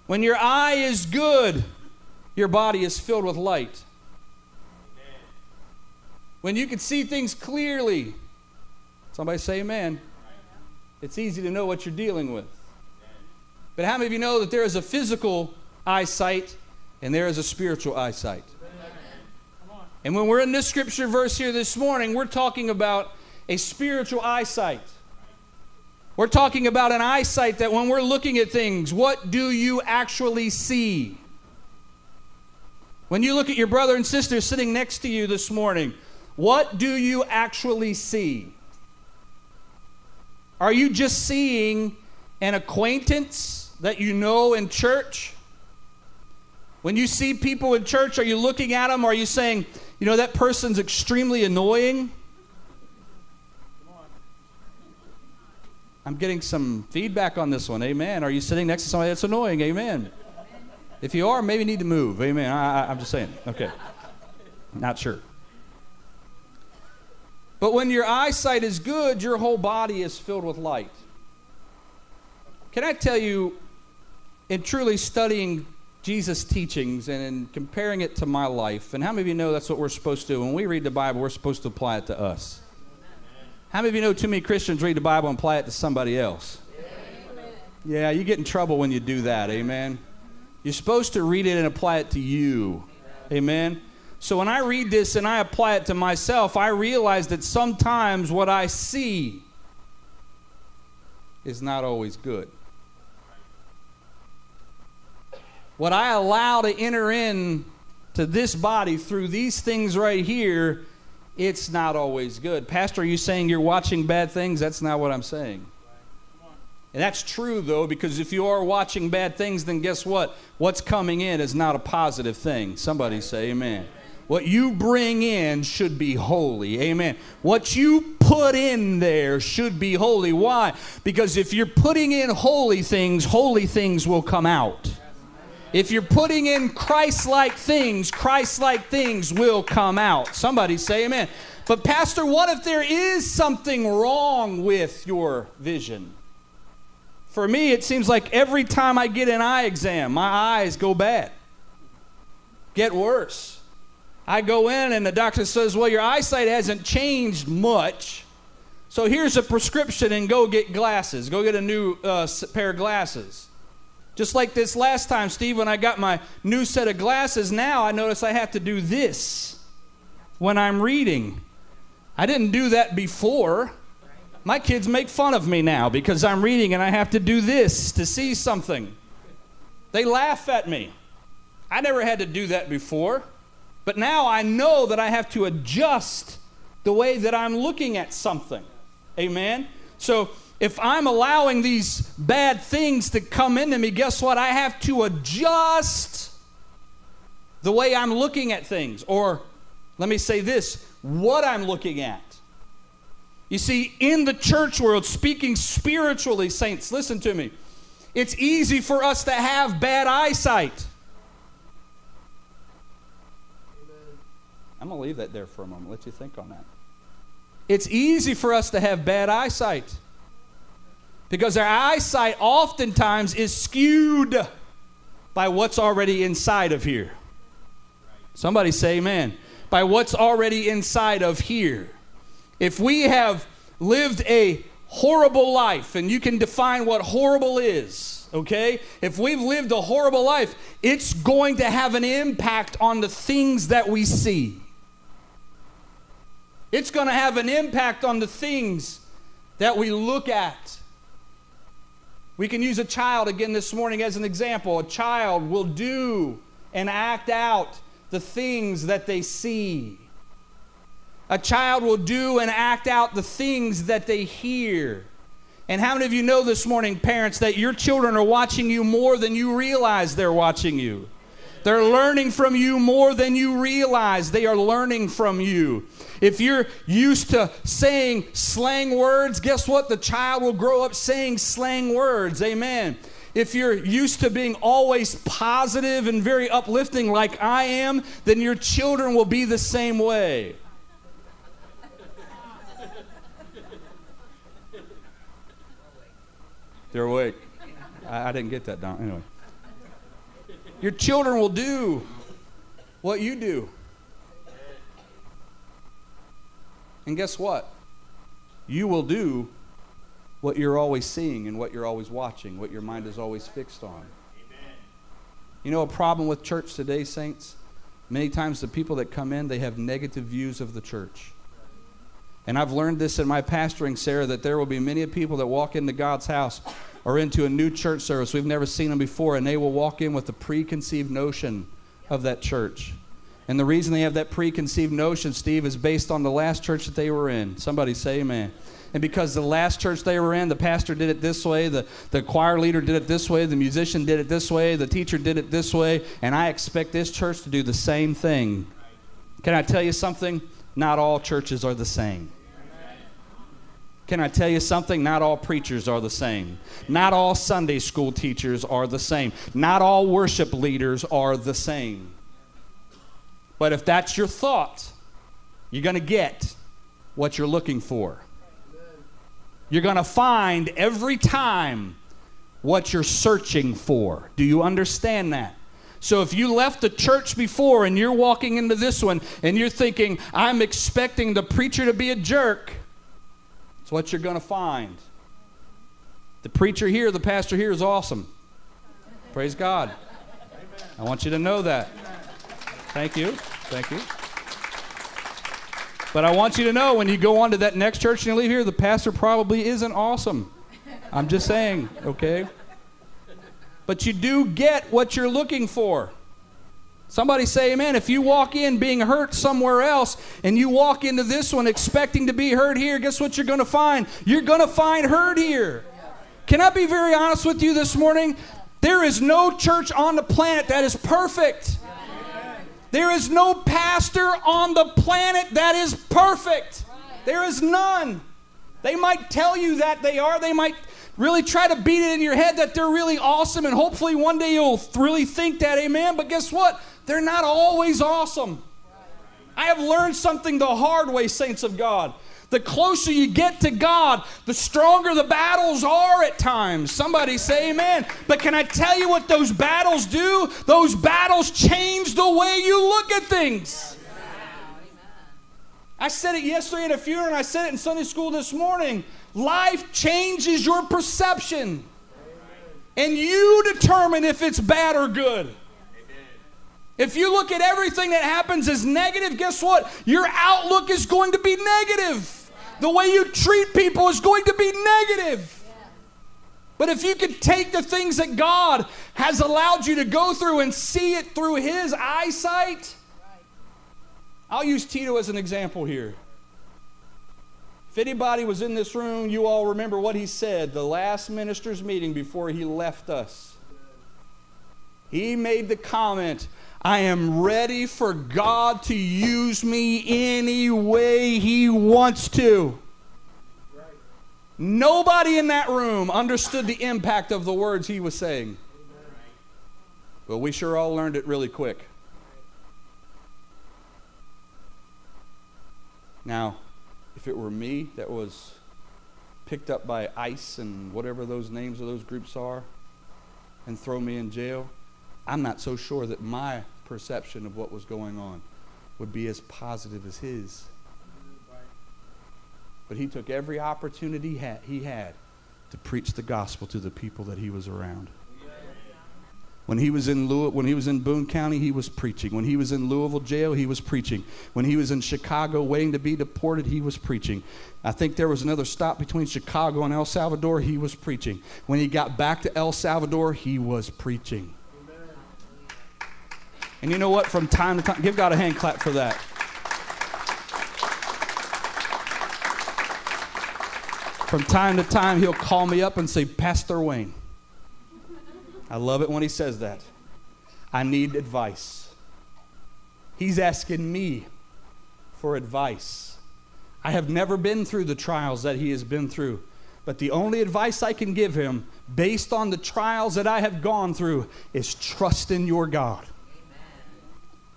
When your eye is good, your body is filled with light. When you can see things clearly, somebody say amen. It's easy to know what you're dealing with. But how many of you know that there is a physical eyesight and there is a spiritual eyesight? And when we're in this scripture verse here this morning, we're talking about a spiritual eyesight. We're talking about an eyesight that when we're looking at things, what do you actually see? When you look at your brother and sister sitting next to you this morning, what do you actually see? Are you just seeing an acquaintance that you know in church? When you see people in church, are you looking at them? Are you saying, you know, that person's extremely annoying? I'm getting some feedback on this one. Amen. Are you sitting next to somebody that's annoying? Amen. If you are, maybe need to move. Amen. I, I'm just saying. Okay. Not sure. But when your eyesight is good, your whole body is filled with light. Can I tell you, in truly studying Jesus' teachings and in comparing it to my life, and how many of you know that's what we're supposed to do? When we read the Bible, we're supposed to apply it to us. How many of you know too many Christians read the Bible and apply it to somebody else? Yeah, you get in trouble when you do that. Amen. You're supposed to read it and apply it to you. Amen. So when I read this and I apply it to myself, I realize that sometimes what I see is not always good. What I allow to enter in to this body through these things right here, it's not always good. Pastor, are you saying you're watching bad things? That's not what I'm saying. And that's true, though, because if you are watching bad things, then guess what? What's coming in is not a positive thing. Somebody say amen. What you bring in should be holy. Amen. What you put in there should be holy. Why? Because if you're putting in holy things, holy things will come out. If you're putting in Christ like things, Christ like things will come out. Somebody say amen. But, Pastor, what if there is something wrong with your vision? For me, it seems like every time I get an eye exam, my eyes go bad, get worse. I go in and the doctor says, Well, your eyesight hasn't changed much. So here's a prescription and go get glasses. Go get a new uh, pair of glasses. Just like this last time, Steve, when I got my new set of glasses, now I notice I have to do this when I'm reading. I didn't do that before. My kids make fun of me now because I'm reading and I have to do this to see something. They laugh at me. I never had to do that before. But now I know that I have to adjust the way that I'm looking at something. Amen? So if I'm allowing these bad things to come into me, guess what? I have to adjust the way I'm looking at things. Or let me say this what I'm looking at. You see, in the church world, speaking spiritually, saints, listen to me. It's easy for us to have bad eyesight. I'm going to leave that there for a moment, let you think on that. It's easy for us to have bad eyesight because our eyesight oftentimes is skewed by what's already inside of here. Somebody say amen. By what's already inside of here. If we have lived a horrible life, and you can define what horrible is, okay? If we've lived a horrible life, it's going to have an impact on the things that we see. It's going to have an impact on the things that we look at. We can use a child again this morning as an example. A child will do and act out the things that they see. A child will do and act out the things that they hear. And how many of you know this morning, parents, that your children are watching you more than you realize they're watching you? They're learning from you more than you realize. They are learning from you. If you're used to saying slang words, guess what? The child will grow up saying slang words. Amen. If you're used to being always positive and very uplifting like I am, then your children will be the same way. They're awake. I, I didn't get that down. Anyway. Your children will do what you do. And guess what? You will do what you're always seeing and what you're always watching, what your mind is always fixed on. You know a problem with church today, saints? Many times the people that come in, they have negative views of the church. And I've learned this in my pastoring, Sarah, that there will be many people that walk into God's house or into a new church service. We've never seen them before, and they will walk in with a preconceived notion of that church. And the reason they have that preconceived notion, Steve, is based on the last church that they were in. Somebody say amen. And because the last church they were in, the pastor did it this way, the, the choir leader did it this way, the musician did it this way, the teacher did it this way, and I expect this church to do the same thing. Can I tell you something? Not all churches are the same. Can I tell you something? Not all preachers are the same. Not all Sunday school teachers are the same. Not all worship leaders are the same. But if that's your thought, you're going to get what you're looking for. You're going to find every time what you're searching for. Do you understand that? So if you left the church before and you're walking into this one and you're thinking, I'm expecting the preacher to be a jerk, it's what you're going to find. The preacher here, the pastor here is awesome. Praise God. I want you to know that. Thank you. Thank you. But I want you to know when you go on to that next church and you leave here, the pastor probably isn't awesome. I'm just saying, okay? But you do get what you're looking for. Somebody say amen. If you walk in being hurt somewhere else and you walk into this one expecting to be hurt here, guess what you're going to find? You're going to find hurt here. Can I be very honest with you this morning? There is no church on the planet that is perfect. There is no pastor on the planet that is perfect. There is none. They might tell you that they are. They might really try to beat it in your head that they're really awesome, and hopefully one day you'll really think that, amen. But guess what? They're not always awesome. I have learned something the hard way, saints of God. The closer you get to God, the stronger the battles are at times. Somebody say amen. But can I tell you what those battles do? Those battles change the way you look at things. I said it yesterday at a funeral, and I said it in Sunday school this morning. Life changes your perception, and you determine if it's bad or good. If you look at everything that happens as negative, guess what? Your outlook is going to be negative. The way you treat people is going to be negative. But if you could take the things that God has allowed you to go through and see it through His eyesight, I'll use Tito as an example here. If anybody was in this room, you all remember what he said the last minister's meeting before he left us. He made the comment, I am ready for God to use me any way He wants to. Nobody in that room understood the impact of the words he was saying. But we sure all learned it really quick. Now, if it were me that was picked up by ICE and whatever those names of those groups are and throw me in jail, I'm not so sure that my perception of what was going on would be as positive as his. But he took every opportunity he had to preach the gospel to the people that he was around. When he was in Louis- when he was in Boone County, he was preaching. When he was in Louisville jail, he was preaching. When he was in Chicago waiting to be deported, he was preaching. I think there was another stop between Chicago and El Salvador, he was preaching. When he got back to El Salvador, he was preaching. And you know what? From time to time, give God a hand clap for that. From time to time, he'll call me up and say, Pastor Wayne. I love it when he says that. I need advice. He's asking me for advice. I have never been through the trials that he has been through, but the only advice I can give him, based on the trials that I have gone through, is trust in your God.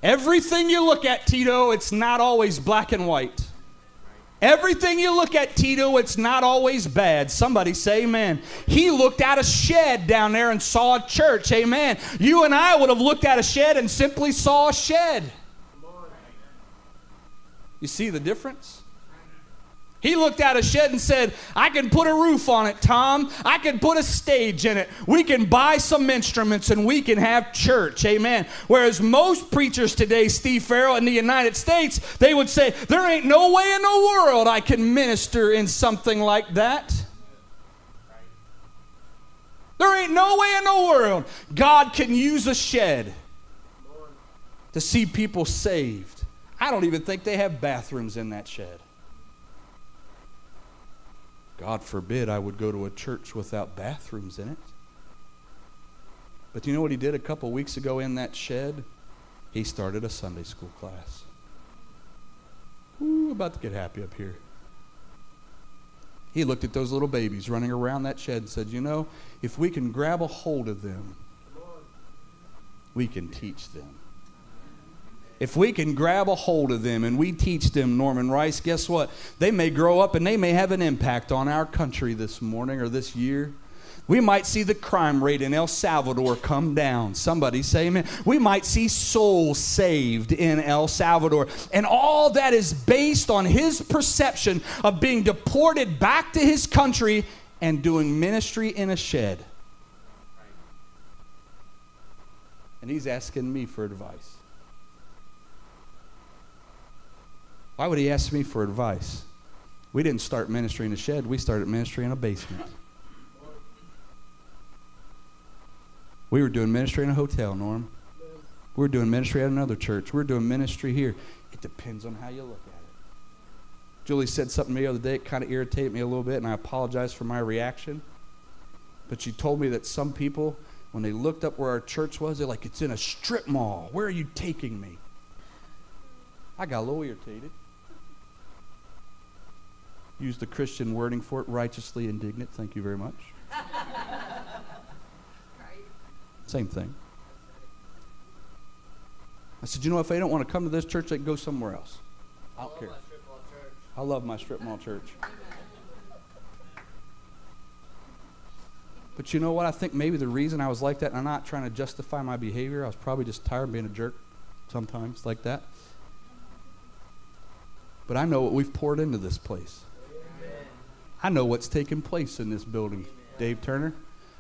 Everything you look at, Tito, it's not always black and white. Everything you look at, Tito, it's not always bad. Somebody say amen. He looked at a shed down there and saw a church. Amen. You and I would have looked at a shed and simply saw a shed. You see the difference? He looked at a shed and said, I can put a roof on it, Tom. I can put a stage in it. We can buy some instruments and we can have church. Amen. Whereas most preachers today, Steve Farrell in the United States, they would say, There ain't no way in the world I can minister in something like that. There ain't no way in the world God can use a shed to see people saved. I don't even think they have bathrooms in that shed. God forbid I would go to a church without bathrooms in it. But you know what he did a couple weeks ago in that shed? He started a Sunday school class. Ooh, about to get happy up here. He looked at those little babies running around that shed and said, You know, if we can grab a hold of them, we can teach them. If we can grab a hold of them and we teach them Norman Rice, guess what? They may grow up and they may have an impact on our country this morning or this year. We might see the crime rate in El Salvador come down. Somebody say amen. We might see souls saved in El Salvador. And all that is based on his perception of being deported back to his country and doing ministry in a shed. And he's asking me for advice. Why would he ask me for advice? We didn't start ministry in a shed, we started ministry in a basement. We were doing ministry in a hotel, Norm. We were doing ministry at another church. We were doing ministry here. It depends on how you look at it. Julie said something to me the other day, it kind of irritated me a little bit, and I apologize for my reaction. But she told me that some people, when they looked up where our church was, they're like, it's in a strip mall. Where are you taking me? I got a little irritated. Use the Christian wording for it righteously indignant. Thank you very much. Same thing. I said, you know, if they don't want to come to this church, they can go somewhere else. I don't care. I love my strip mall church. But you know what? I think maybe the reason I was like that, and I'm not trying to justify my behavior, I was probably just tired of being a jerk sometimes like that. But I know what we've poured into this place. I know what's taking place in this building, Dave Turner.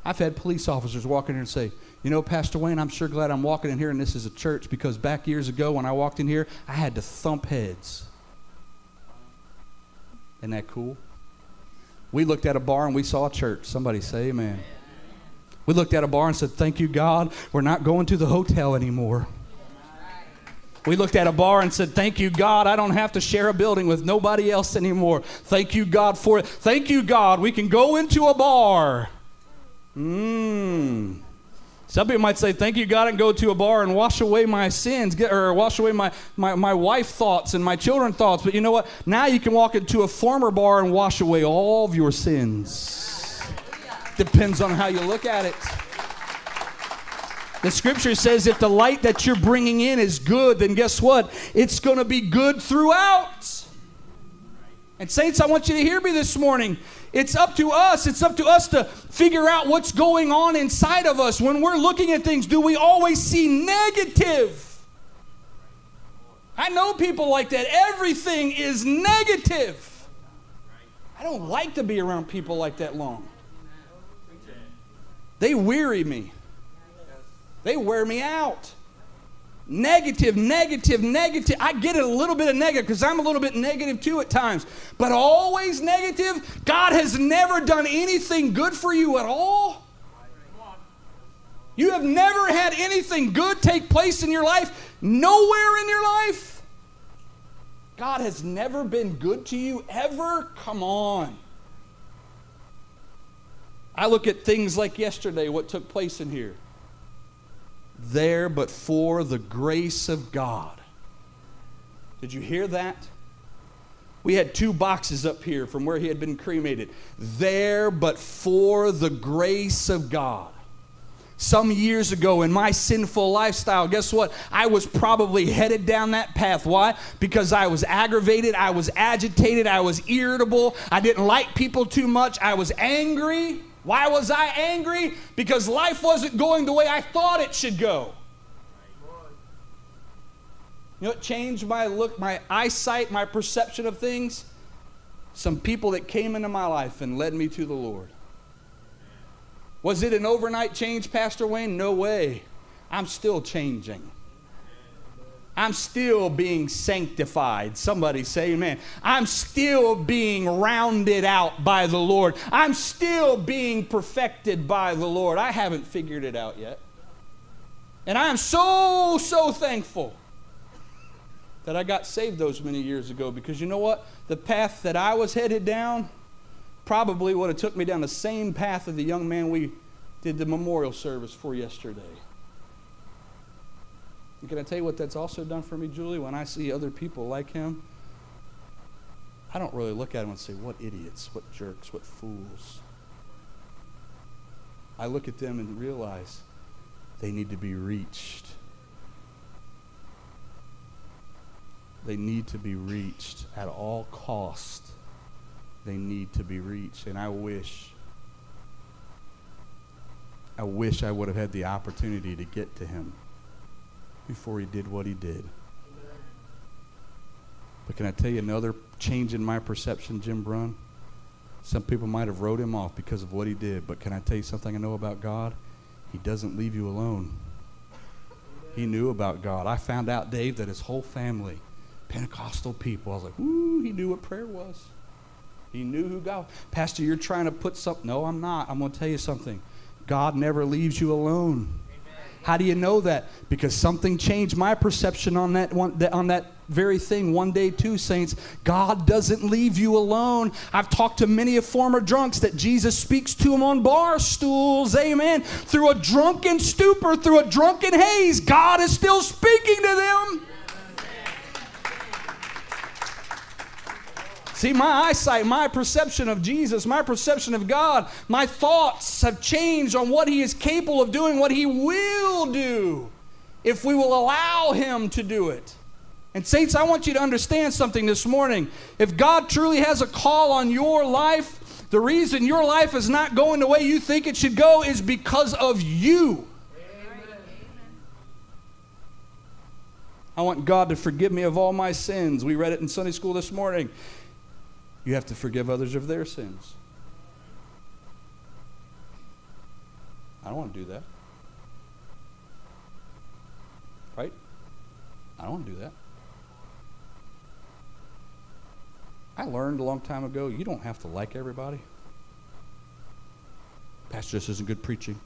I've had police officers walk in here and say, You know, Pastor Wayne, I'm sure glad I'm walking in here and this is a church because back years ago when I walked in here, I had to thump heads. Isn't that cool? We looked at a bar and we saw a church. Somebody say amen. We looked at a bar and said, Thank you, God, we're not going to the hotel anymore. We looked at a bar and said, Thank you, God, I don't have to share a building with nobody else anymore. Thank you, God, for it. Thank you, God, we can go into a bar. Mmm. Some people might say, Thank you, God, and go to a bar and wash away my sins, get, or wash away my, my, my wife thoughts and my children thoughts. But you know what? Now you can walk into a former bar and wash away all of your sins. Depends on how you look at it. The scripture says if the light that you're bringing in is good, then guess what? It's going to be good throughout. And, saints, I want you to hear me this morning. It's up to us. It's up to us to figure out what's going on inside of us. When we're looking at things, do we always see negative? I know people like that. Everything is negative. I don't like to be around people like that long. They weary me. They wear me out. Negative, negative, negative. I get it a little bit of negative because I'm a little bit negative too at times. But always negative. God has never done anything good for you at all. You have never had anything good take place in your life, nowhere in your life. God has never been good to you ever. Come on. I look at things like yesterday, what took place in here there but for the grace of God. Did you hear that? We had two boxes up here from where he had been cremated. There but for the grace of God. Some years ago in my sinful lifestyle, guess what? I was probably headed down that path. Why? Because I was aggravated, I was agitated, I was irritable, I didn't like people too much, I was angry. Why was I angry? Because life wasn't going the way I thought it should go. You know what changed my look, my eyesight, my perception of things? Some people that came into my life and led me to the Lord. Was it an overnight change, Pastor Wayne? No way. I'm still changing. I'm still being sanctified. Somebody say amen. I'm still being rounded out by the Lord. I'm still being perfected by the Lord. I haven't figured it out yet. And I am so, so thankful that I got saved those many years ago because you know what? The path that I was headed down probably would have took me down the same path of the young man we did the memorial service for yesterday. And can I tell you what that's also done for me, Julie? When I see other people like him, I don't really look at them and say, what idiots, what jerks, what fools. I look at them and realize they need to be reached. They need to be reached at all cost. They need to be reached. And I wish, I wish I would have had the opportunity to get to him before he did what he did. But can I tell you another change in my perception, Jim Brun? Some people might have wrote him off because of what he did, but can I tell you something I know about God? He doesn't leave you alone. He knew about God. I found out, Dave, that his whole family, Pentecostal people, I was like, ooh, he knew what prayer was. He knew who God Pastor, you're trying to put something. No, I'm not. I'm going to tell you something. God never leaves you alone. How do you know that? Because something changed my perception on that one on that very thing one day too, saints. God doesn't leave you alone. I've talked to many of former drunks that Jesus speaks to them on bar stools. Amen. Through a drunken stupor, through a drunken haze, God is still speaking to them. See, my eyesight, my perception of Jesus, my perception of God, my thoughts have changed on what He is capable of doing, what He will do, if we will allow Him to do it. And, Saints, I want you to understand something this morning. If God truly has a call on your life, the reason your life is not going the way you think it should go is because of you. I want God to forgive me of all my sins. We read it in Sunday school this morning. You have to forgive others of their sins. I don't want to do that. Right? I don't want to do that. I learned a long time ago you don't have to like everybody. Pastor, this isn't good preaching.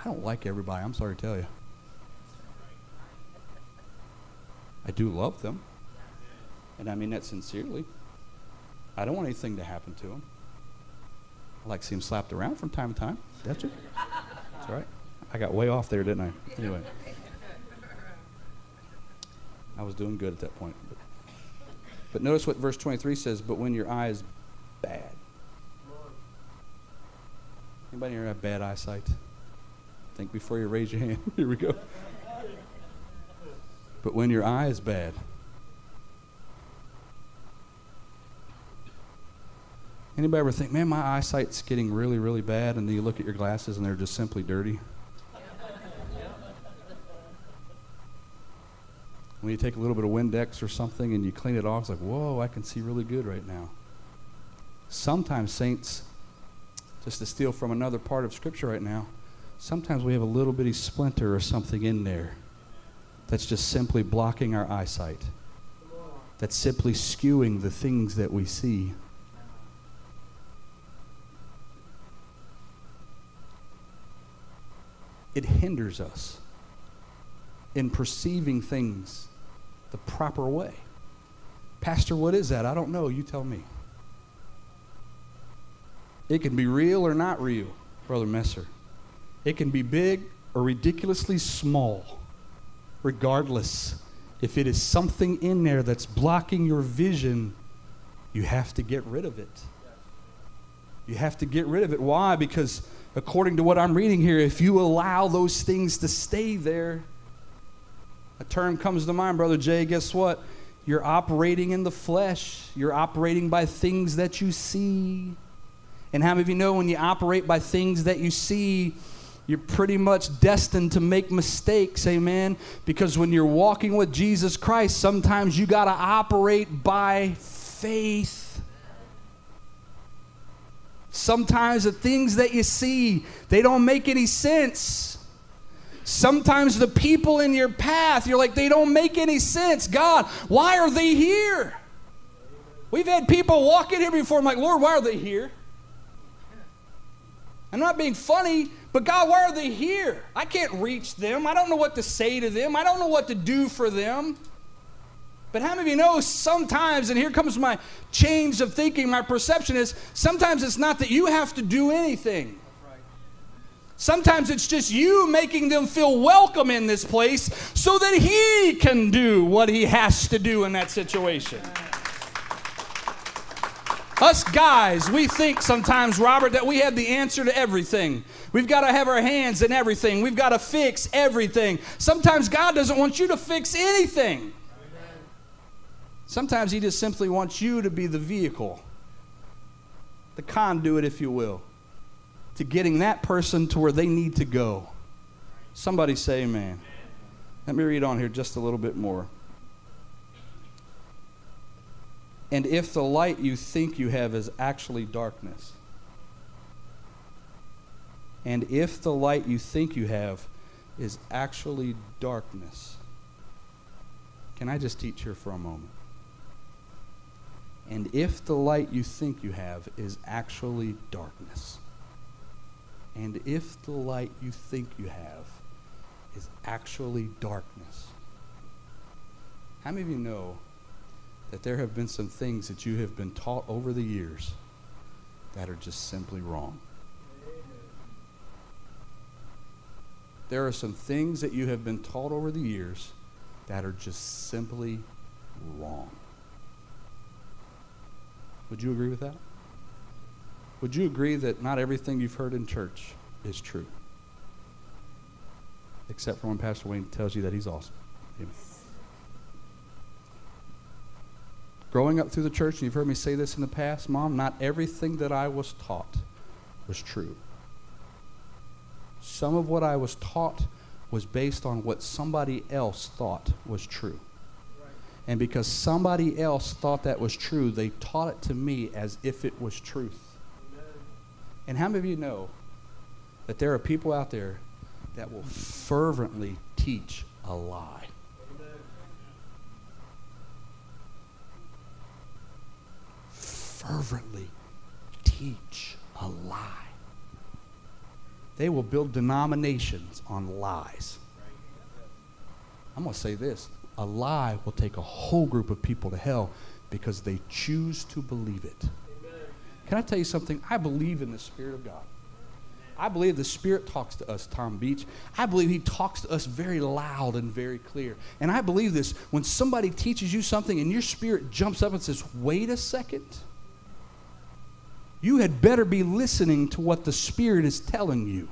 I don't like everybody. I'm sorry to tell you. I do love them. And I mean that sincerely. I don't want anything to happen to him. I like to see him slapped around from time to time. That's it. That's all right. I got way off there, didn't I? Anyway. I was doing good at that point. But, but notice what verse 23 says, but when your eye is bad. Anybody here have bad eyesight? Think before you raise your hand. Here we go. But when your eye is bad, Anybody ever think, man, my eyesight's getting really, really bad, and then you look at your glasses and they're just simply dirty? when you take a little bit of Windex or something and you clean it off, it's like, whoa, I can see really good right now. Sometimes, saints, just to steal from another part of Scripture right now, sometimes we have a little bitty splinter or something in there that's just simply blocking our eyesight, that's simply skewing the things that we see. It hinders us in perceiving things the proper way. Pastor, what is that? I don't know. You tell me. It can be real or not real, Brother Messer. It can be big or ridiculously small. Regardless, if it is something in there that's blocking your vision, you have to get rid of it. You have to get rid of it. Why? Because according to what I'm reading here, if you allow those things to stay there, a term comes to mind, Brother Jay. Guess what? You're operating in the flesh, you're operating by things that you see. And how many of you know when you operate by things that you see, you're pretty much destined to make mistakes, amen? Because when you're walking with Jesus Christ, sometimes you got to operate by faith. Sometimes the things that you see, they don't make any sense. Sometimes the people in your path, you're like, they don't make any sense. God, why are they here? We've had people walk in here before. I'm like, Lord, why are they here? I'm not being funny, but God, why are they here? I can't reach them. I don't know what to say to them. I don't know what to do for them. But how many of you know sometimes, and here comes my change of thinking, my perception is sometimes it's not that you have to do anything. Sometimes it's just you making them feel welcome in this place so that He can do what He has to do in that situation. Us guys, we think sometimes, Robert, that we have the answer to everything. We've got to have our hands in everything. We've got to fix everything. Sometimes God doesn't want you to fix anything. Sometimes He just simply wants you to be the vehicle, the conduit, if you will, to getting that person to where they need to go. Somebody say amen. Let me read on here just a little bit more. And if the light you think you have is actually darkness, and if the light you think you have is actually darkness, can I just teach here for a moment? And if the light you think you have is actually darkness, and if the light you think you have is actually darkness, how many of you know that there have been some things that you have been taught over the years that are just simply wrong? There are some things that you have been taught over the years that are just simply wrong. Would you agree with that? Would you agree that not everything you've heard in church is true? Except for when Pastor Wayne tells you that he's awesome. Amen. Growing up through the church, and you've heard me say this in the past, Mom, not everything that I was taught was true. Some of what I was taught was based on what somebody else thought was true. And because somebody else thought that was true, they taught it to me as if it was truth. And how many of you know that there are people out there that will fervently teach a lie? Fervently teach a lie. They will build denominations on lies. I'm going to say this a lie will take a whole group of people to hell because they choose to believe it. Can I tell you something? I believe in the Spirit of God. I believe the Spirit talks to us, Tom Beach. I believe He talks to us very loud and very clear. And I believe this when somebody teaches you something and your spirit jumps up and says, wait a second, you had better be listening to what the Spirit is telling you.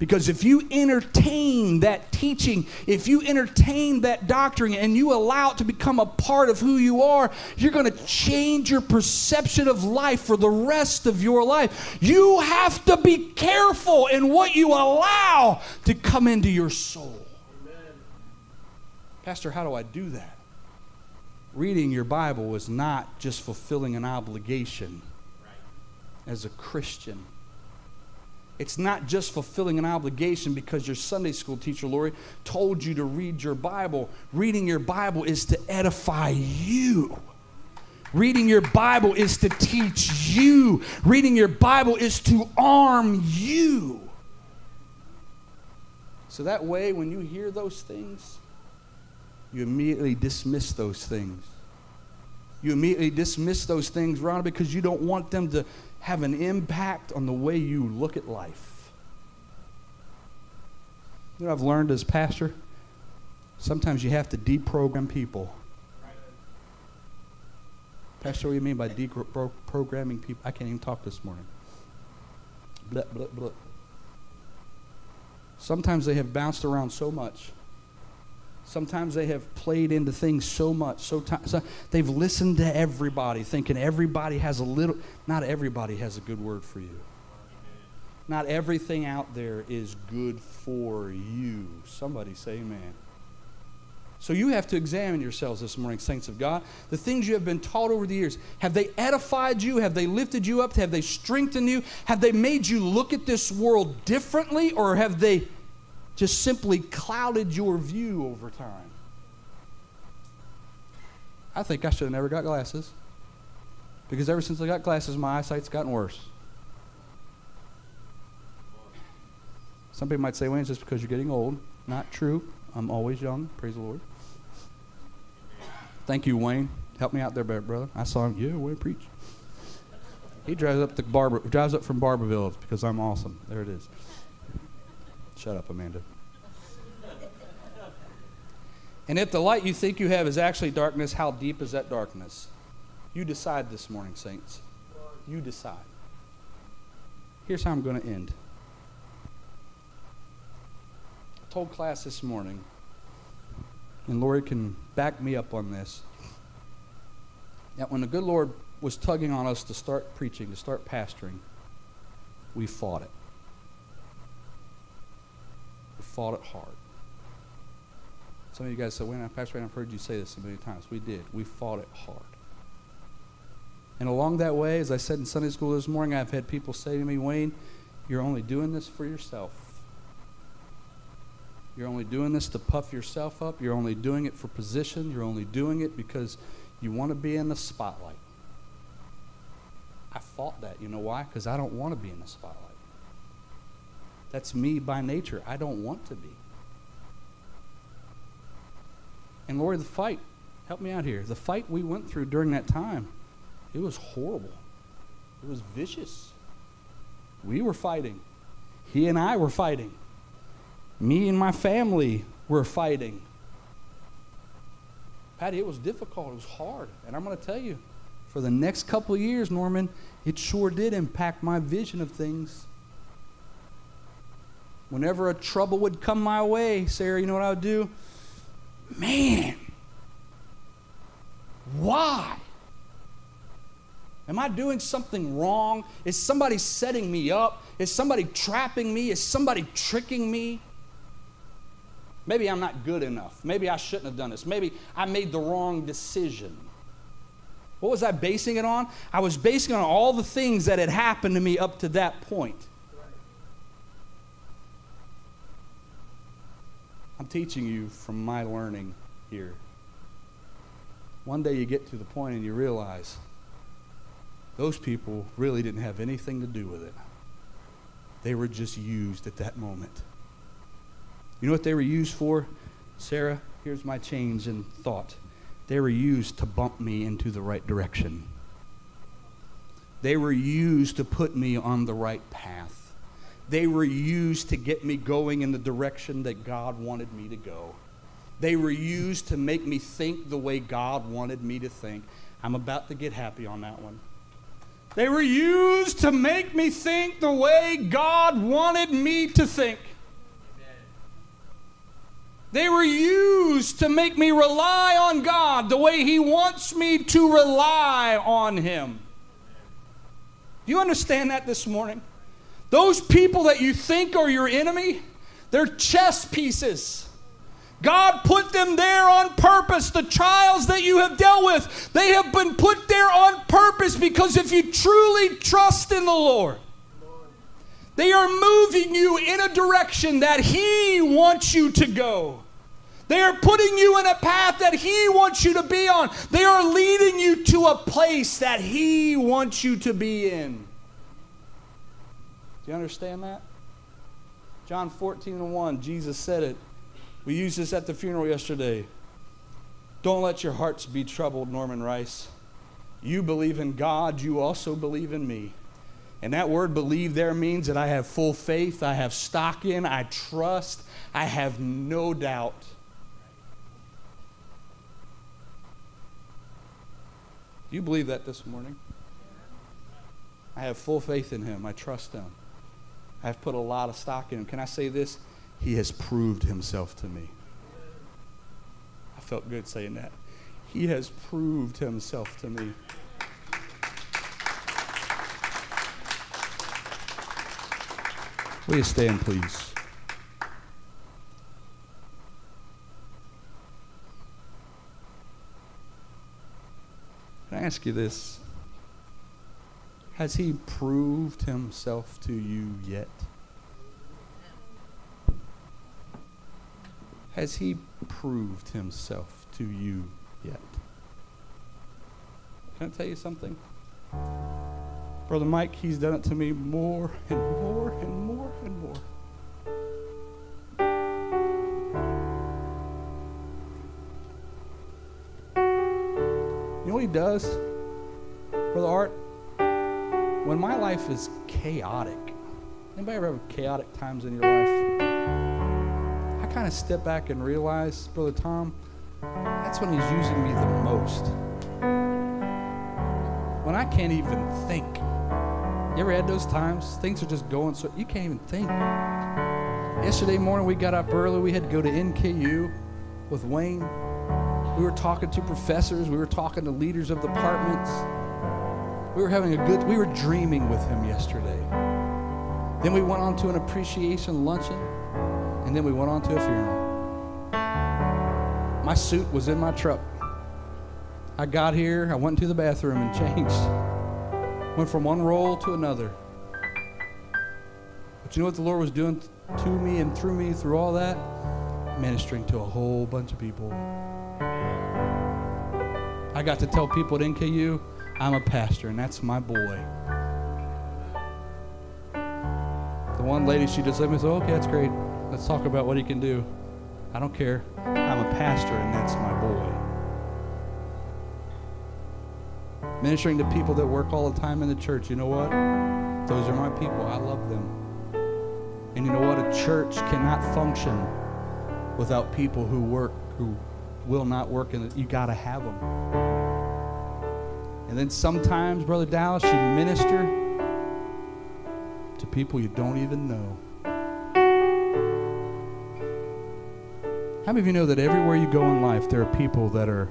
Because if you entertain that teaching, if you entertain that doctrine and you allow it to become a part of who you are, you're going to change your perception of life for the rest of your life. You have to be careful in what you allow to come into your soul. Pastor, how do I do that? Reading your Bible is not just fulfilling an obligation as a Christian. It's not just fulfilling an obligation because your Sunday school teacher, Lori, told you to read your Bible. Reading your Bible is to edify you. Reading your Bible is to teach you. Reading your Bible is to arm you. So that way, when you hear those things, you immediately dismiss those things. You immediately dismiss those things, Ron, because you don't want them to have an impact on the way you look at life. You know, I've learned as pastor, sometimes you have to deprogram people. Pastor, what do you mean by deprogramming people? I can't even talk this morning. Blah, blah, blah. Sometimes they have bounced around so much. Sometimes they have played into things so much. So, so they've listened to everybody, thinking everybody has a little. Not everybody has a good word for you. Not everything out there is good for you. Somebody say amen. So you have to examine yourselves this morning, saints of God. The things you have been taught over the years, have they edified you? Have they lifted you up? Have they strengthened you? Have they made you look at this world differently? Or have they just simply clouded your view over time? I think I should have never got glasses. Because ever since I got glasses, my eyesight's gotten worse. Some people might say, Wayne, it's just because you're getting old. Not true. I'm always young. Praise the Lord. Thank you, Wayne. Help me out there, brother. I saw him. Yeah, Wayne, preach. He drives up the Barber, drives up from Barberville because I'm awesome. There it is. Shut up, Amanda. And if the light you think you have is actually darkness, how deep is that darkness? You decide this morning, saints. You decide. Here's how I'm going to end. I told class this morning, and Lord can back me up on this, that when the good Lord was tugging on us to start preaching, to start pastoring, we fought it. We fought it hard. Some of you guys said, Wayne, Pastor Wayne, I've heard you say this a million times. We did. We fought it hard. And along that way, as I said in Sunday school this morning, I've had people say to me, Wayne, you're only doing this for yourself. You're only doing this to puff yourself up. You're only doing it for position. You're only doing it because you want to be in the spotlight. I fought that. You know why? Because I don't want to be in the spotlight. That's me by nature. I don't want to be. And Lord, the fight, help me out here. The fight we went through during that time, it was horrible. It was vicious. We were fighting. He and I were fighting. Me and my family were fighting. Patty, it was difficult. It was hard. And I'm going to tell you, for the next couple of years, Norman, it sure did impact my vision of things. Whenever a trouble would come my way, Sarah, you know what I would do? Man, why? Am I doing something wrong? Is somebody setting me up? Is somebody trapping me? Is somebody tricking me? Maybe I'm not good enough. Maybe I shouldn't have done this. Maybe I made the wrong decision. What was I basing it on? I was basing it on all the things that had happened to me up to that point. I'm teaching you from my learning here. One day you get to the point and you realize those people really didn't have anything to do with it. They were just used at that moment. You know what they were used for? Sarah, here's my change in thought. They were used to bump me into the right direction. They were used to put me on the right path. They were used to get me going in the direction that God wanted me to go. They were used to make me think the way God wanted me to think. I'm about to get happy on that one. They were used to make me think the way God wanted me to think. They were used to make me rely on God the way He wants me to rely on Him. Do you understand that this morning? Those people that you think are your enemy, they're chess pieces. God put them there on purpose. The trials that you have dealt with, they have been put there on purpose because if you truly trust in the Lord, they are moving you in a direction that He wants you to go. They are putting you in a path that He wants you to be on. They are leading you to a place that He wants you to be in. You understand that? John 14 and 1, Jesus said it. We used this at the funeral yesterday. Don't let your hearts be troubled, Norman Rice. You believe in God, you also believe in me. And that word believe there means that I have full faith, I have stock in, I trust, I have no doubt. Do you believe that this morning? I have full faith in him. I trust him. I've put a lot of stock in him. Can I say this? He has proved himself to me. I felt good saying that. He has proved himself to me. Will you stand, please? Can I ask you this? Has he proved himself to you yet? Has he proved himself to you yet? Can I tell you something? Brother Mike, he's done it to me more and more and more and more. You know what he does, Brother Art? When my life is chaotic, anybody ever have chaotic times in your life? I kind of step back and realize, Brother Tom, that's when he's using me the most. When I can't even think. You ever had those times? Things are just going so you can't even think. Yesterday morning we got up early. We had to go to NKU with Wayne. We were talking to professors. We were talking to leaders of departments. We were having a good, we were dreaming with him yesterday. Then we went on to an appreciation luncheon, and then we went on to a funeral. My suit was in my truck. I got here, I went to the bathroom and changed. Went from one role to another. But you know what the Lord was doing to me and through me through all that? Ministering to a whole bunch of people. I got to tell people at NKU, I'm a pastor, and that's my boy. The one lady, she just let me say, okay, that's great. Let's talk about what he can do. I don't care. I'm a pastor, and that's my boy. Ministering to people that work all the time in the church, you know what? Those are my people. I love them. And you know what? A church cannot function without people who work, who will not work and. You got to have them. And then sometimes, Brother Dallas, you minister to people you don't even know. How many of you know that everywhere you go in life, there are people that are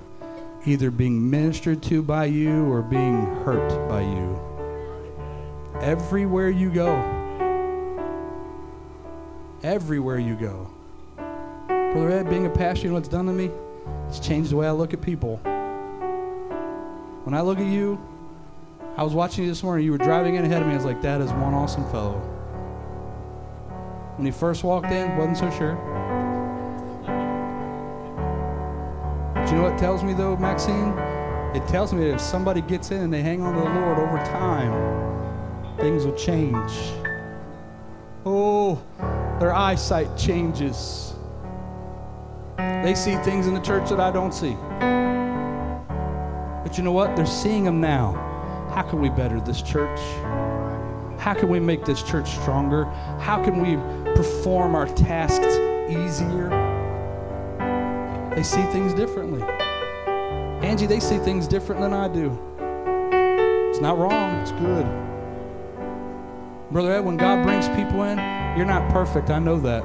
either being ministered to by you or being hurt by you? Everywhere you go. Everywhere you go. Brother Ed, being a pastor, you know what's done to me? It's changed the way I look at people. When I look at you, I was watching you this morning. You were driving in ahead of me. I was like, that is one awesome fellow. When he first walked in, wasn't so sure. But you know what tells me though, Maxine? It tells me that if somebody gets in and they hang on to the Lord over time, things will change. Oh, their eyesight changes. They see things in the church that I don't see. But you know what? They're seeing them now. How can we better this church? How can we make this church stronger? How can we perform our tasks easier? They see things differently. Angie, they see things different than I do. It's not wrong, it's good. Brother Ed, when God brings people in, you're not perfect. I know that.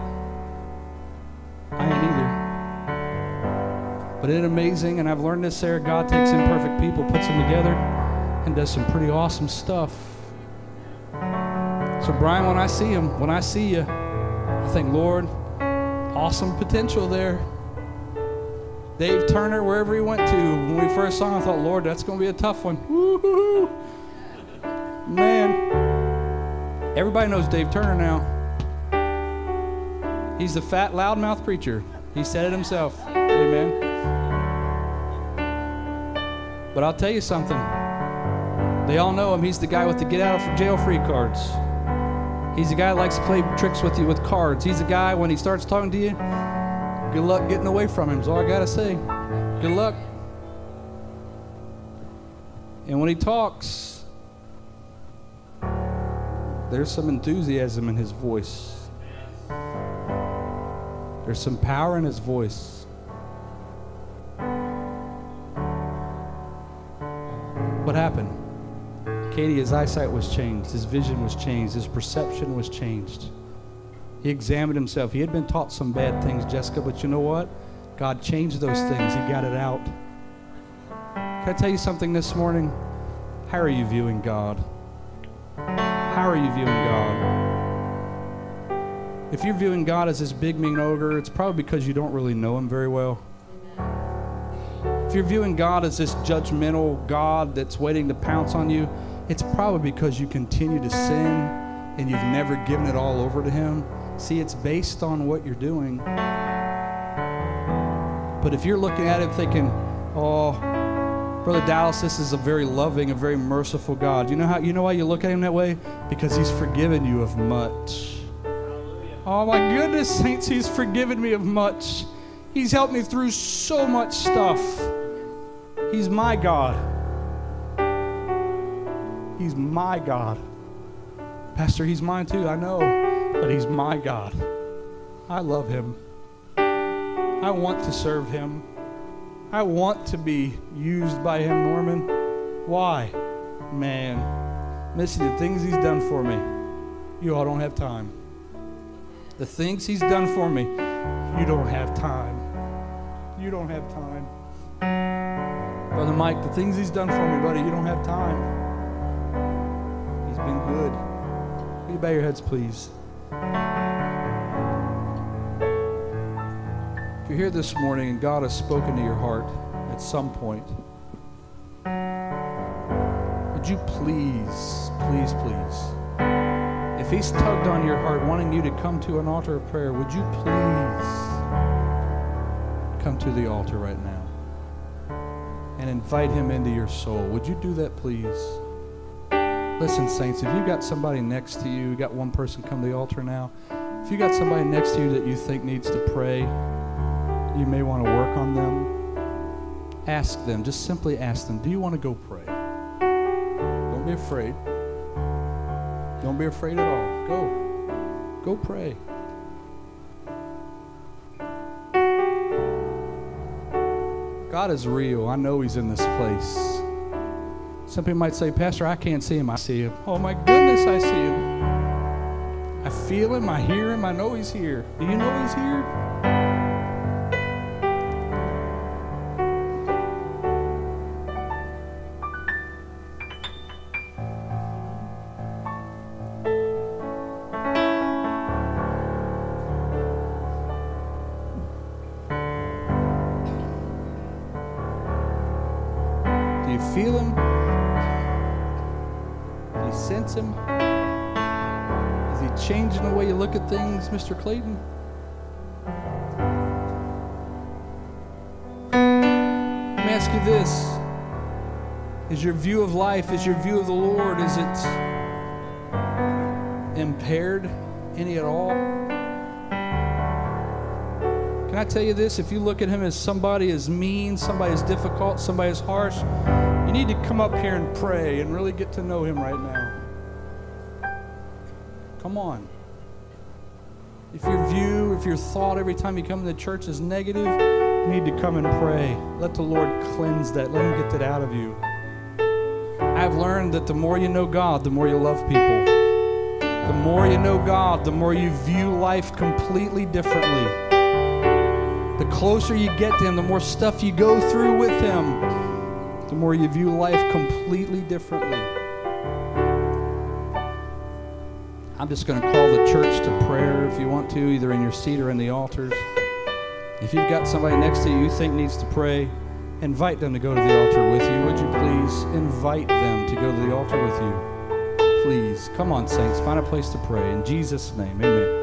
But it's amazing, and I've learned this, Sarah. God takes imperfect people, puts them together, and does some pretty awesome stuff. So, Brian, when I see him, when I see you, I think, Lord, awesome potential there. Dave Turner, wherever he went to, when we first saw him, I thought, Lord, that's going to be a tough one. Woo-hoo-hoo. Man, everybody knows Dave Turner now. He's the fat, loudmouth preacher. He said it himself. Amen. But I'll tell you something. They all know him. He's the guy with the get out of jail free cards. He's the guy that likes to play tricks with you with cards. He's the guy when he starts talking to you, good luck getting away from him. Is all I gotta say. Good luck. And when he talks, there's some enthusiasm in his voice. There's some power in his voice. Katie, his eyesight was changed, his vision was changed, his perception was changed. He examined himself. He had been taught some bad things, Jessica, but you know what? God changed those things. He got it out. Can I tell you something this morning? How are you viewing God? How are you viewing God? If you're viewing God as this big mean ogre, it's probably because you don't really know him very well. If you're viewing God as this judgmental God that's waiting to pounce on you, it's probably because you continue to sin and you've never given it all over to him. See, it's based on what you're doing. But if you're looking at it thinking, oh, Brother Dallas, this is a very loving, a very merciful God. You know how you know why you look at him that way? Because he's forgiven you of much. Oh my goodness, saints, he's forgiven me of much. He's helped me through so much stuff. He's my God. He's my God. Pastor, he's mine too, I know, but he's my God. I love him. I want to serve him. I want to be used by him, Norman. Why? Man, Missy, the things he's done for me, you all don't have time. The things he's done for me, you don't have time. You don't have time. Brother Mike, the things he's done for me, buddy, you don't have time. Been good. Will you bow your heads, please? If you're here this morning and God has spoken to your heart at some point, would you please, please, please, if He's tugged on your heart, wanting you to come to an altar of prayer, would you please come to the altar right now and invite Him into your soul? Would you do that, please? Listen, saints, if you've got somebody next to you, you got one person come to the altar now. If you got somebody next to you that you think needs to pray, you may want to work on them. Ask them, just simply ask them, do you want to go pray? Don't be afraid. Don't be afraid at all. Go. Go pray. God is real. I know He's in this place. Some people might say, Pastor, I can't see Him. I see Him. Oh my goodness, I see Him. I feel Him. I hear Him. I know He's here. Do you know He's here? Mr. Clayton? Let me ask you this. Is your view of life, is your view of the Lord, is it impaired any at all? Can I tell you this? If you look at him as somebody as mean, somebody as difficult, somebody as harsh, you need to come up here and pray and really get to know him right now. Come on. If your view, if your thought every time you come to the church is negative, you need to come and pray. Let the Lord cleanse that. Let him get that out of you. I've learned that the more you know God, the more you love people. The more you know God, the more you view life completely differently. The closer you get to Him, the more stuff you go through with Him, the more you view life completely differently. I'm just going to call the church to prayer if you want to, either in your seat or in the altars. If you've got somebody next to you you think needs to pray, invite them to go to the altar with you. Would you please invite them to go to the altar with you? Please. Come on, saints. Find a place to pray. In Jesus' name, amen.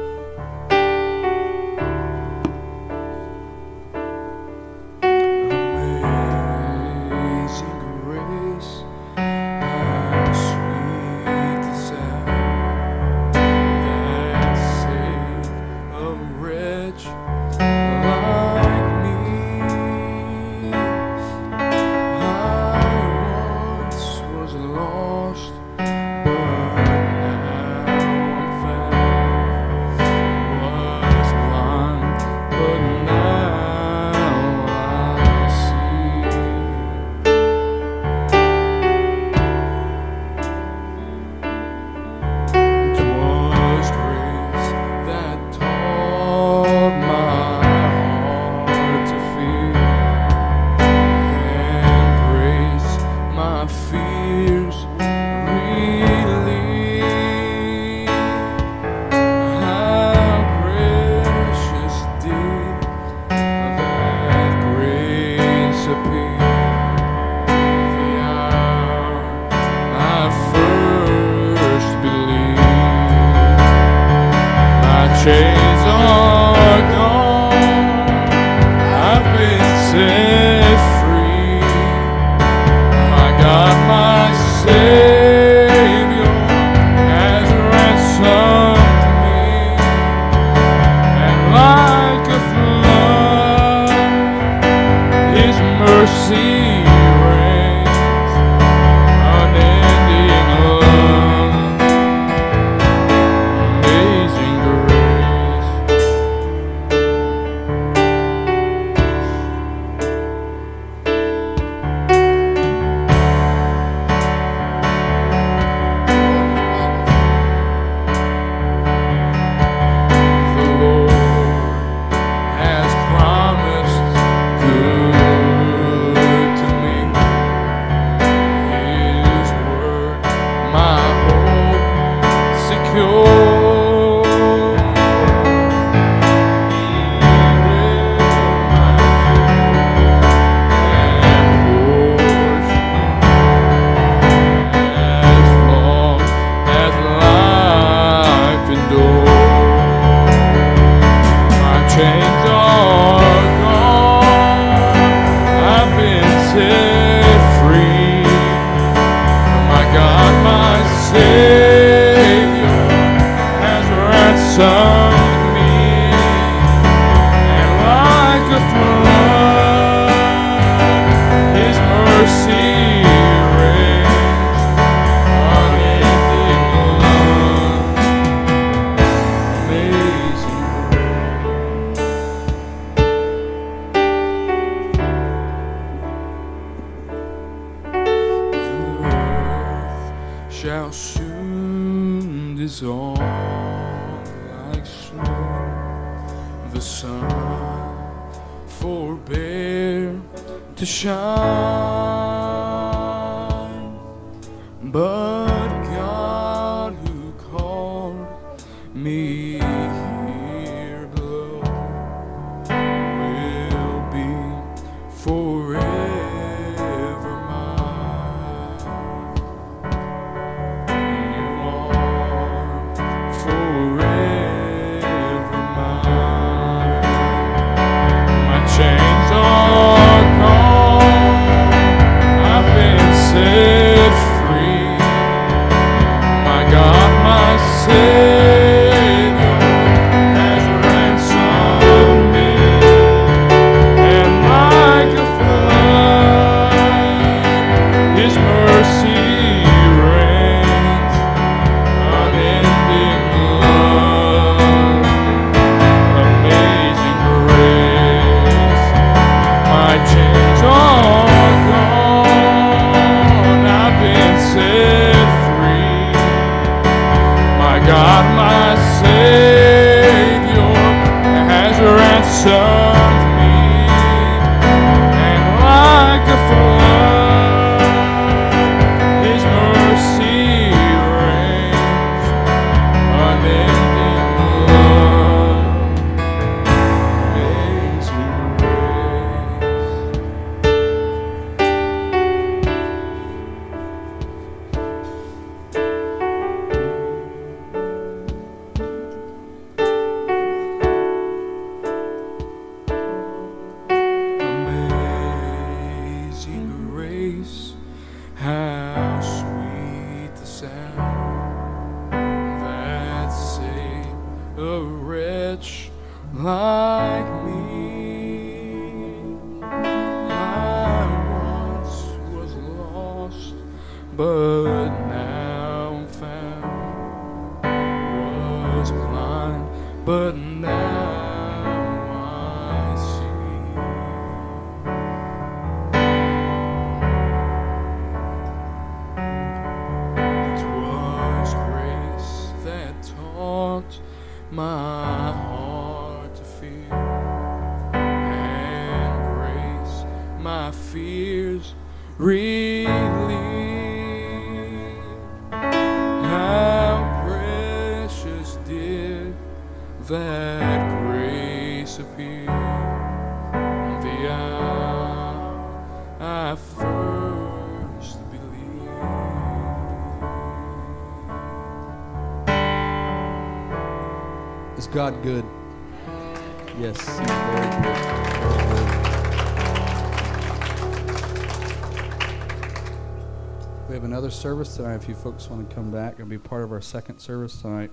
If you folks want to come back and be part of our second service tonight,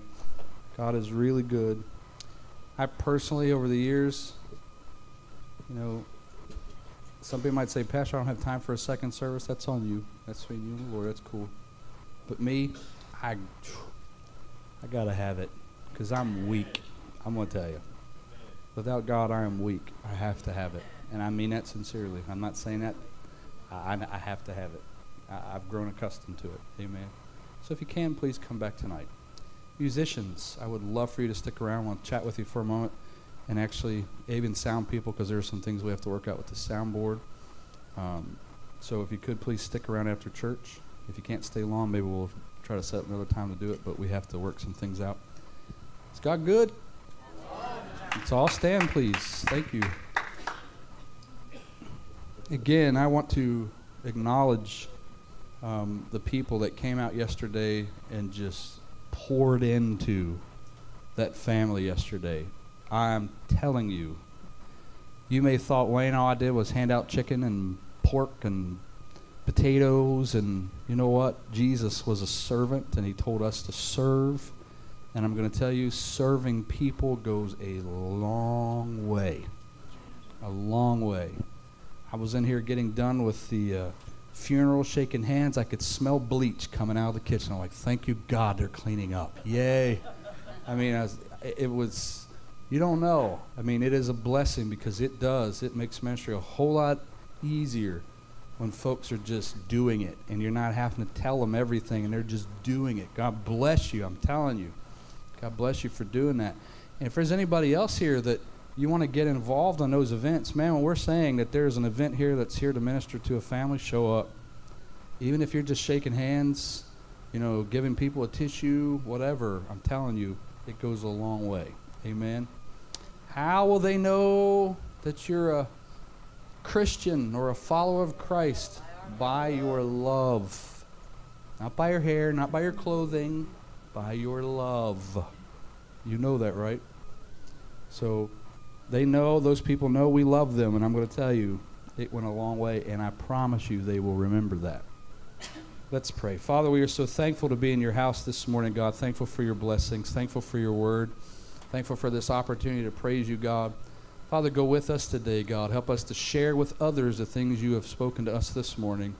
God is really good. I personally, over the years, you know, some people might say, Pastor, I don't have time for a second service. That's on you. That's between you and the Lord. That's cool. But me, I, I gotta have it because I'm weak. I'm gonna tell you. Without God, I am weak. I have to have it, and I mean that sincerely. I'm not saying that. I, I have to have it. I, I've grown accustomed to it. Amen. So if you can, please come back tonight. Musicians, I would love for you to stick around. I want to chat with you for a moment, and actually even sound people because there are some things we have to work out with the soundboard. Um, so if you could please stick around after church. If you can't stay long, maybe we'll try to set another time to do it. But we have to work some things out. Is God good? Let's all stand, please. Thank you. Again, I want to acknowledge um, the people that came out yesterday and just poured into that family yesterday. I'm telling you, you may have thought Wayne all I did was hand out chicken and pork and potatoes and you know what? Jesus was a servant and he told us to serve. And I'm going to tell you, serving people goes a long way. A long way. I was in here getting done with the uh, funeral, shaking hands. I could smell bleach coming out of the kitchen. I'm like, thank you, God, they're cleaning up. Yay. I mean, I was, it was, you don't know. I mean, it is a blessing because it does. It makes ministry a whole lot easier when folks are just doing it and you're not having to tell them everything and they're just doing it. God bless you. I'm telling you. God bless you for doing that. And if there's anybody else here that you want to get involved in those events, man, when we're saying that there's an event here that's here to minister to a family, show up. Even if you're just shaking hands, you know, giving people a tissue, whatever, I'm telling you, it goes a long way. Amen. How will they know that you're a Christian or a follower of Christ? By your love. Not by your hair, not by your clothing, by your love. You know that, right? So they know, those people know we love them, and I'm going to tell you, it went a long way, and I promise you they will remember that. Let's pray. Father, we are so thankful to be in your house this morning, God. Thankful for your blessings, thankful for your word, thankful for this opportunity to praise you, God. Father, go with us today, God. Help us to share with others the things you have spoken to us this morning.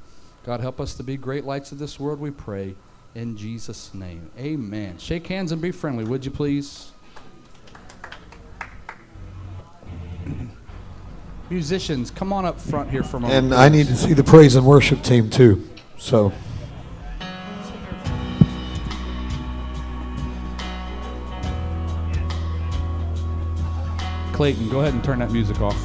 God, help us to be great lights of this world, we pray. In Jesus' name. Amen. Shake hands and be friendly, would you please? Musicians, come on up front here for a moment. And I need to see the praise and worship team too. So. Clayton, go ahead and turn that music off.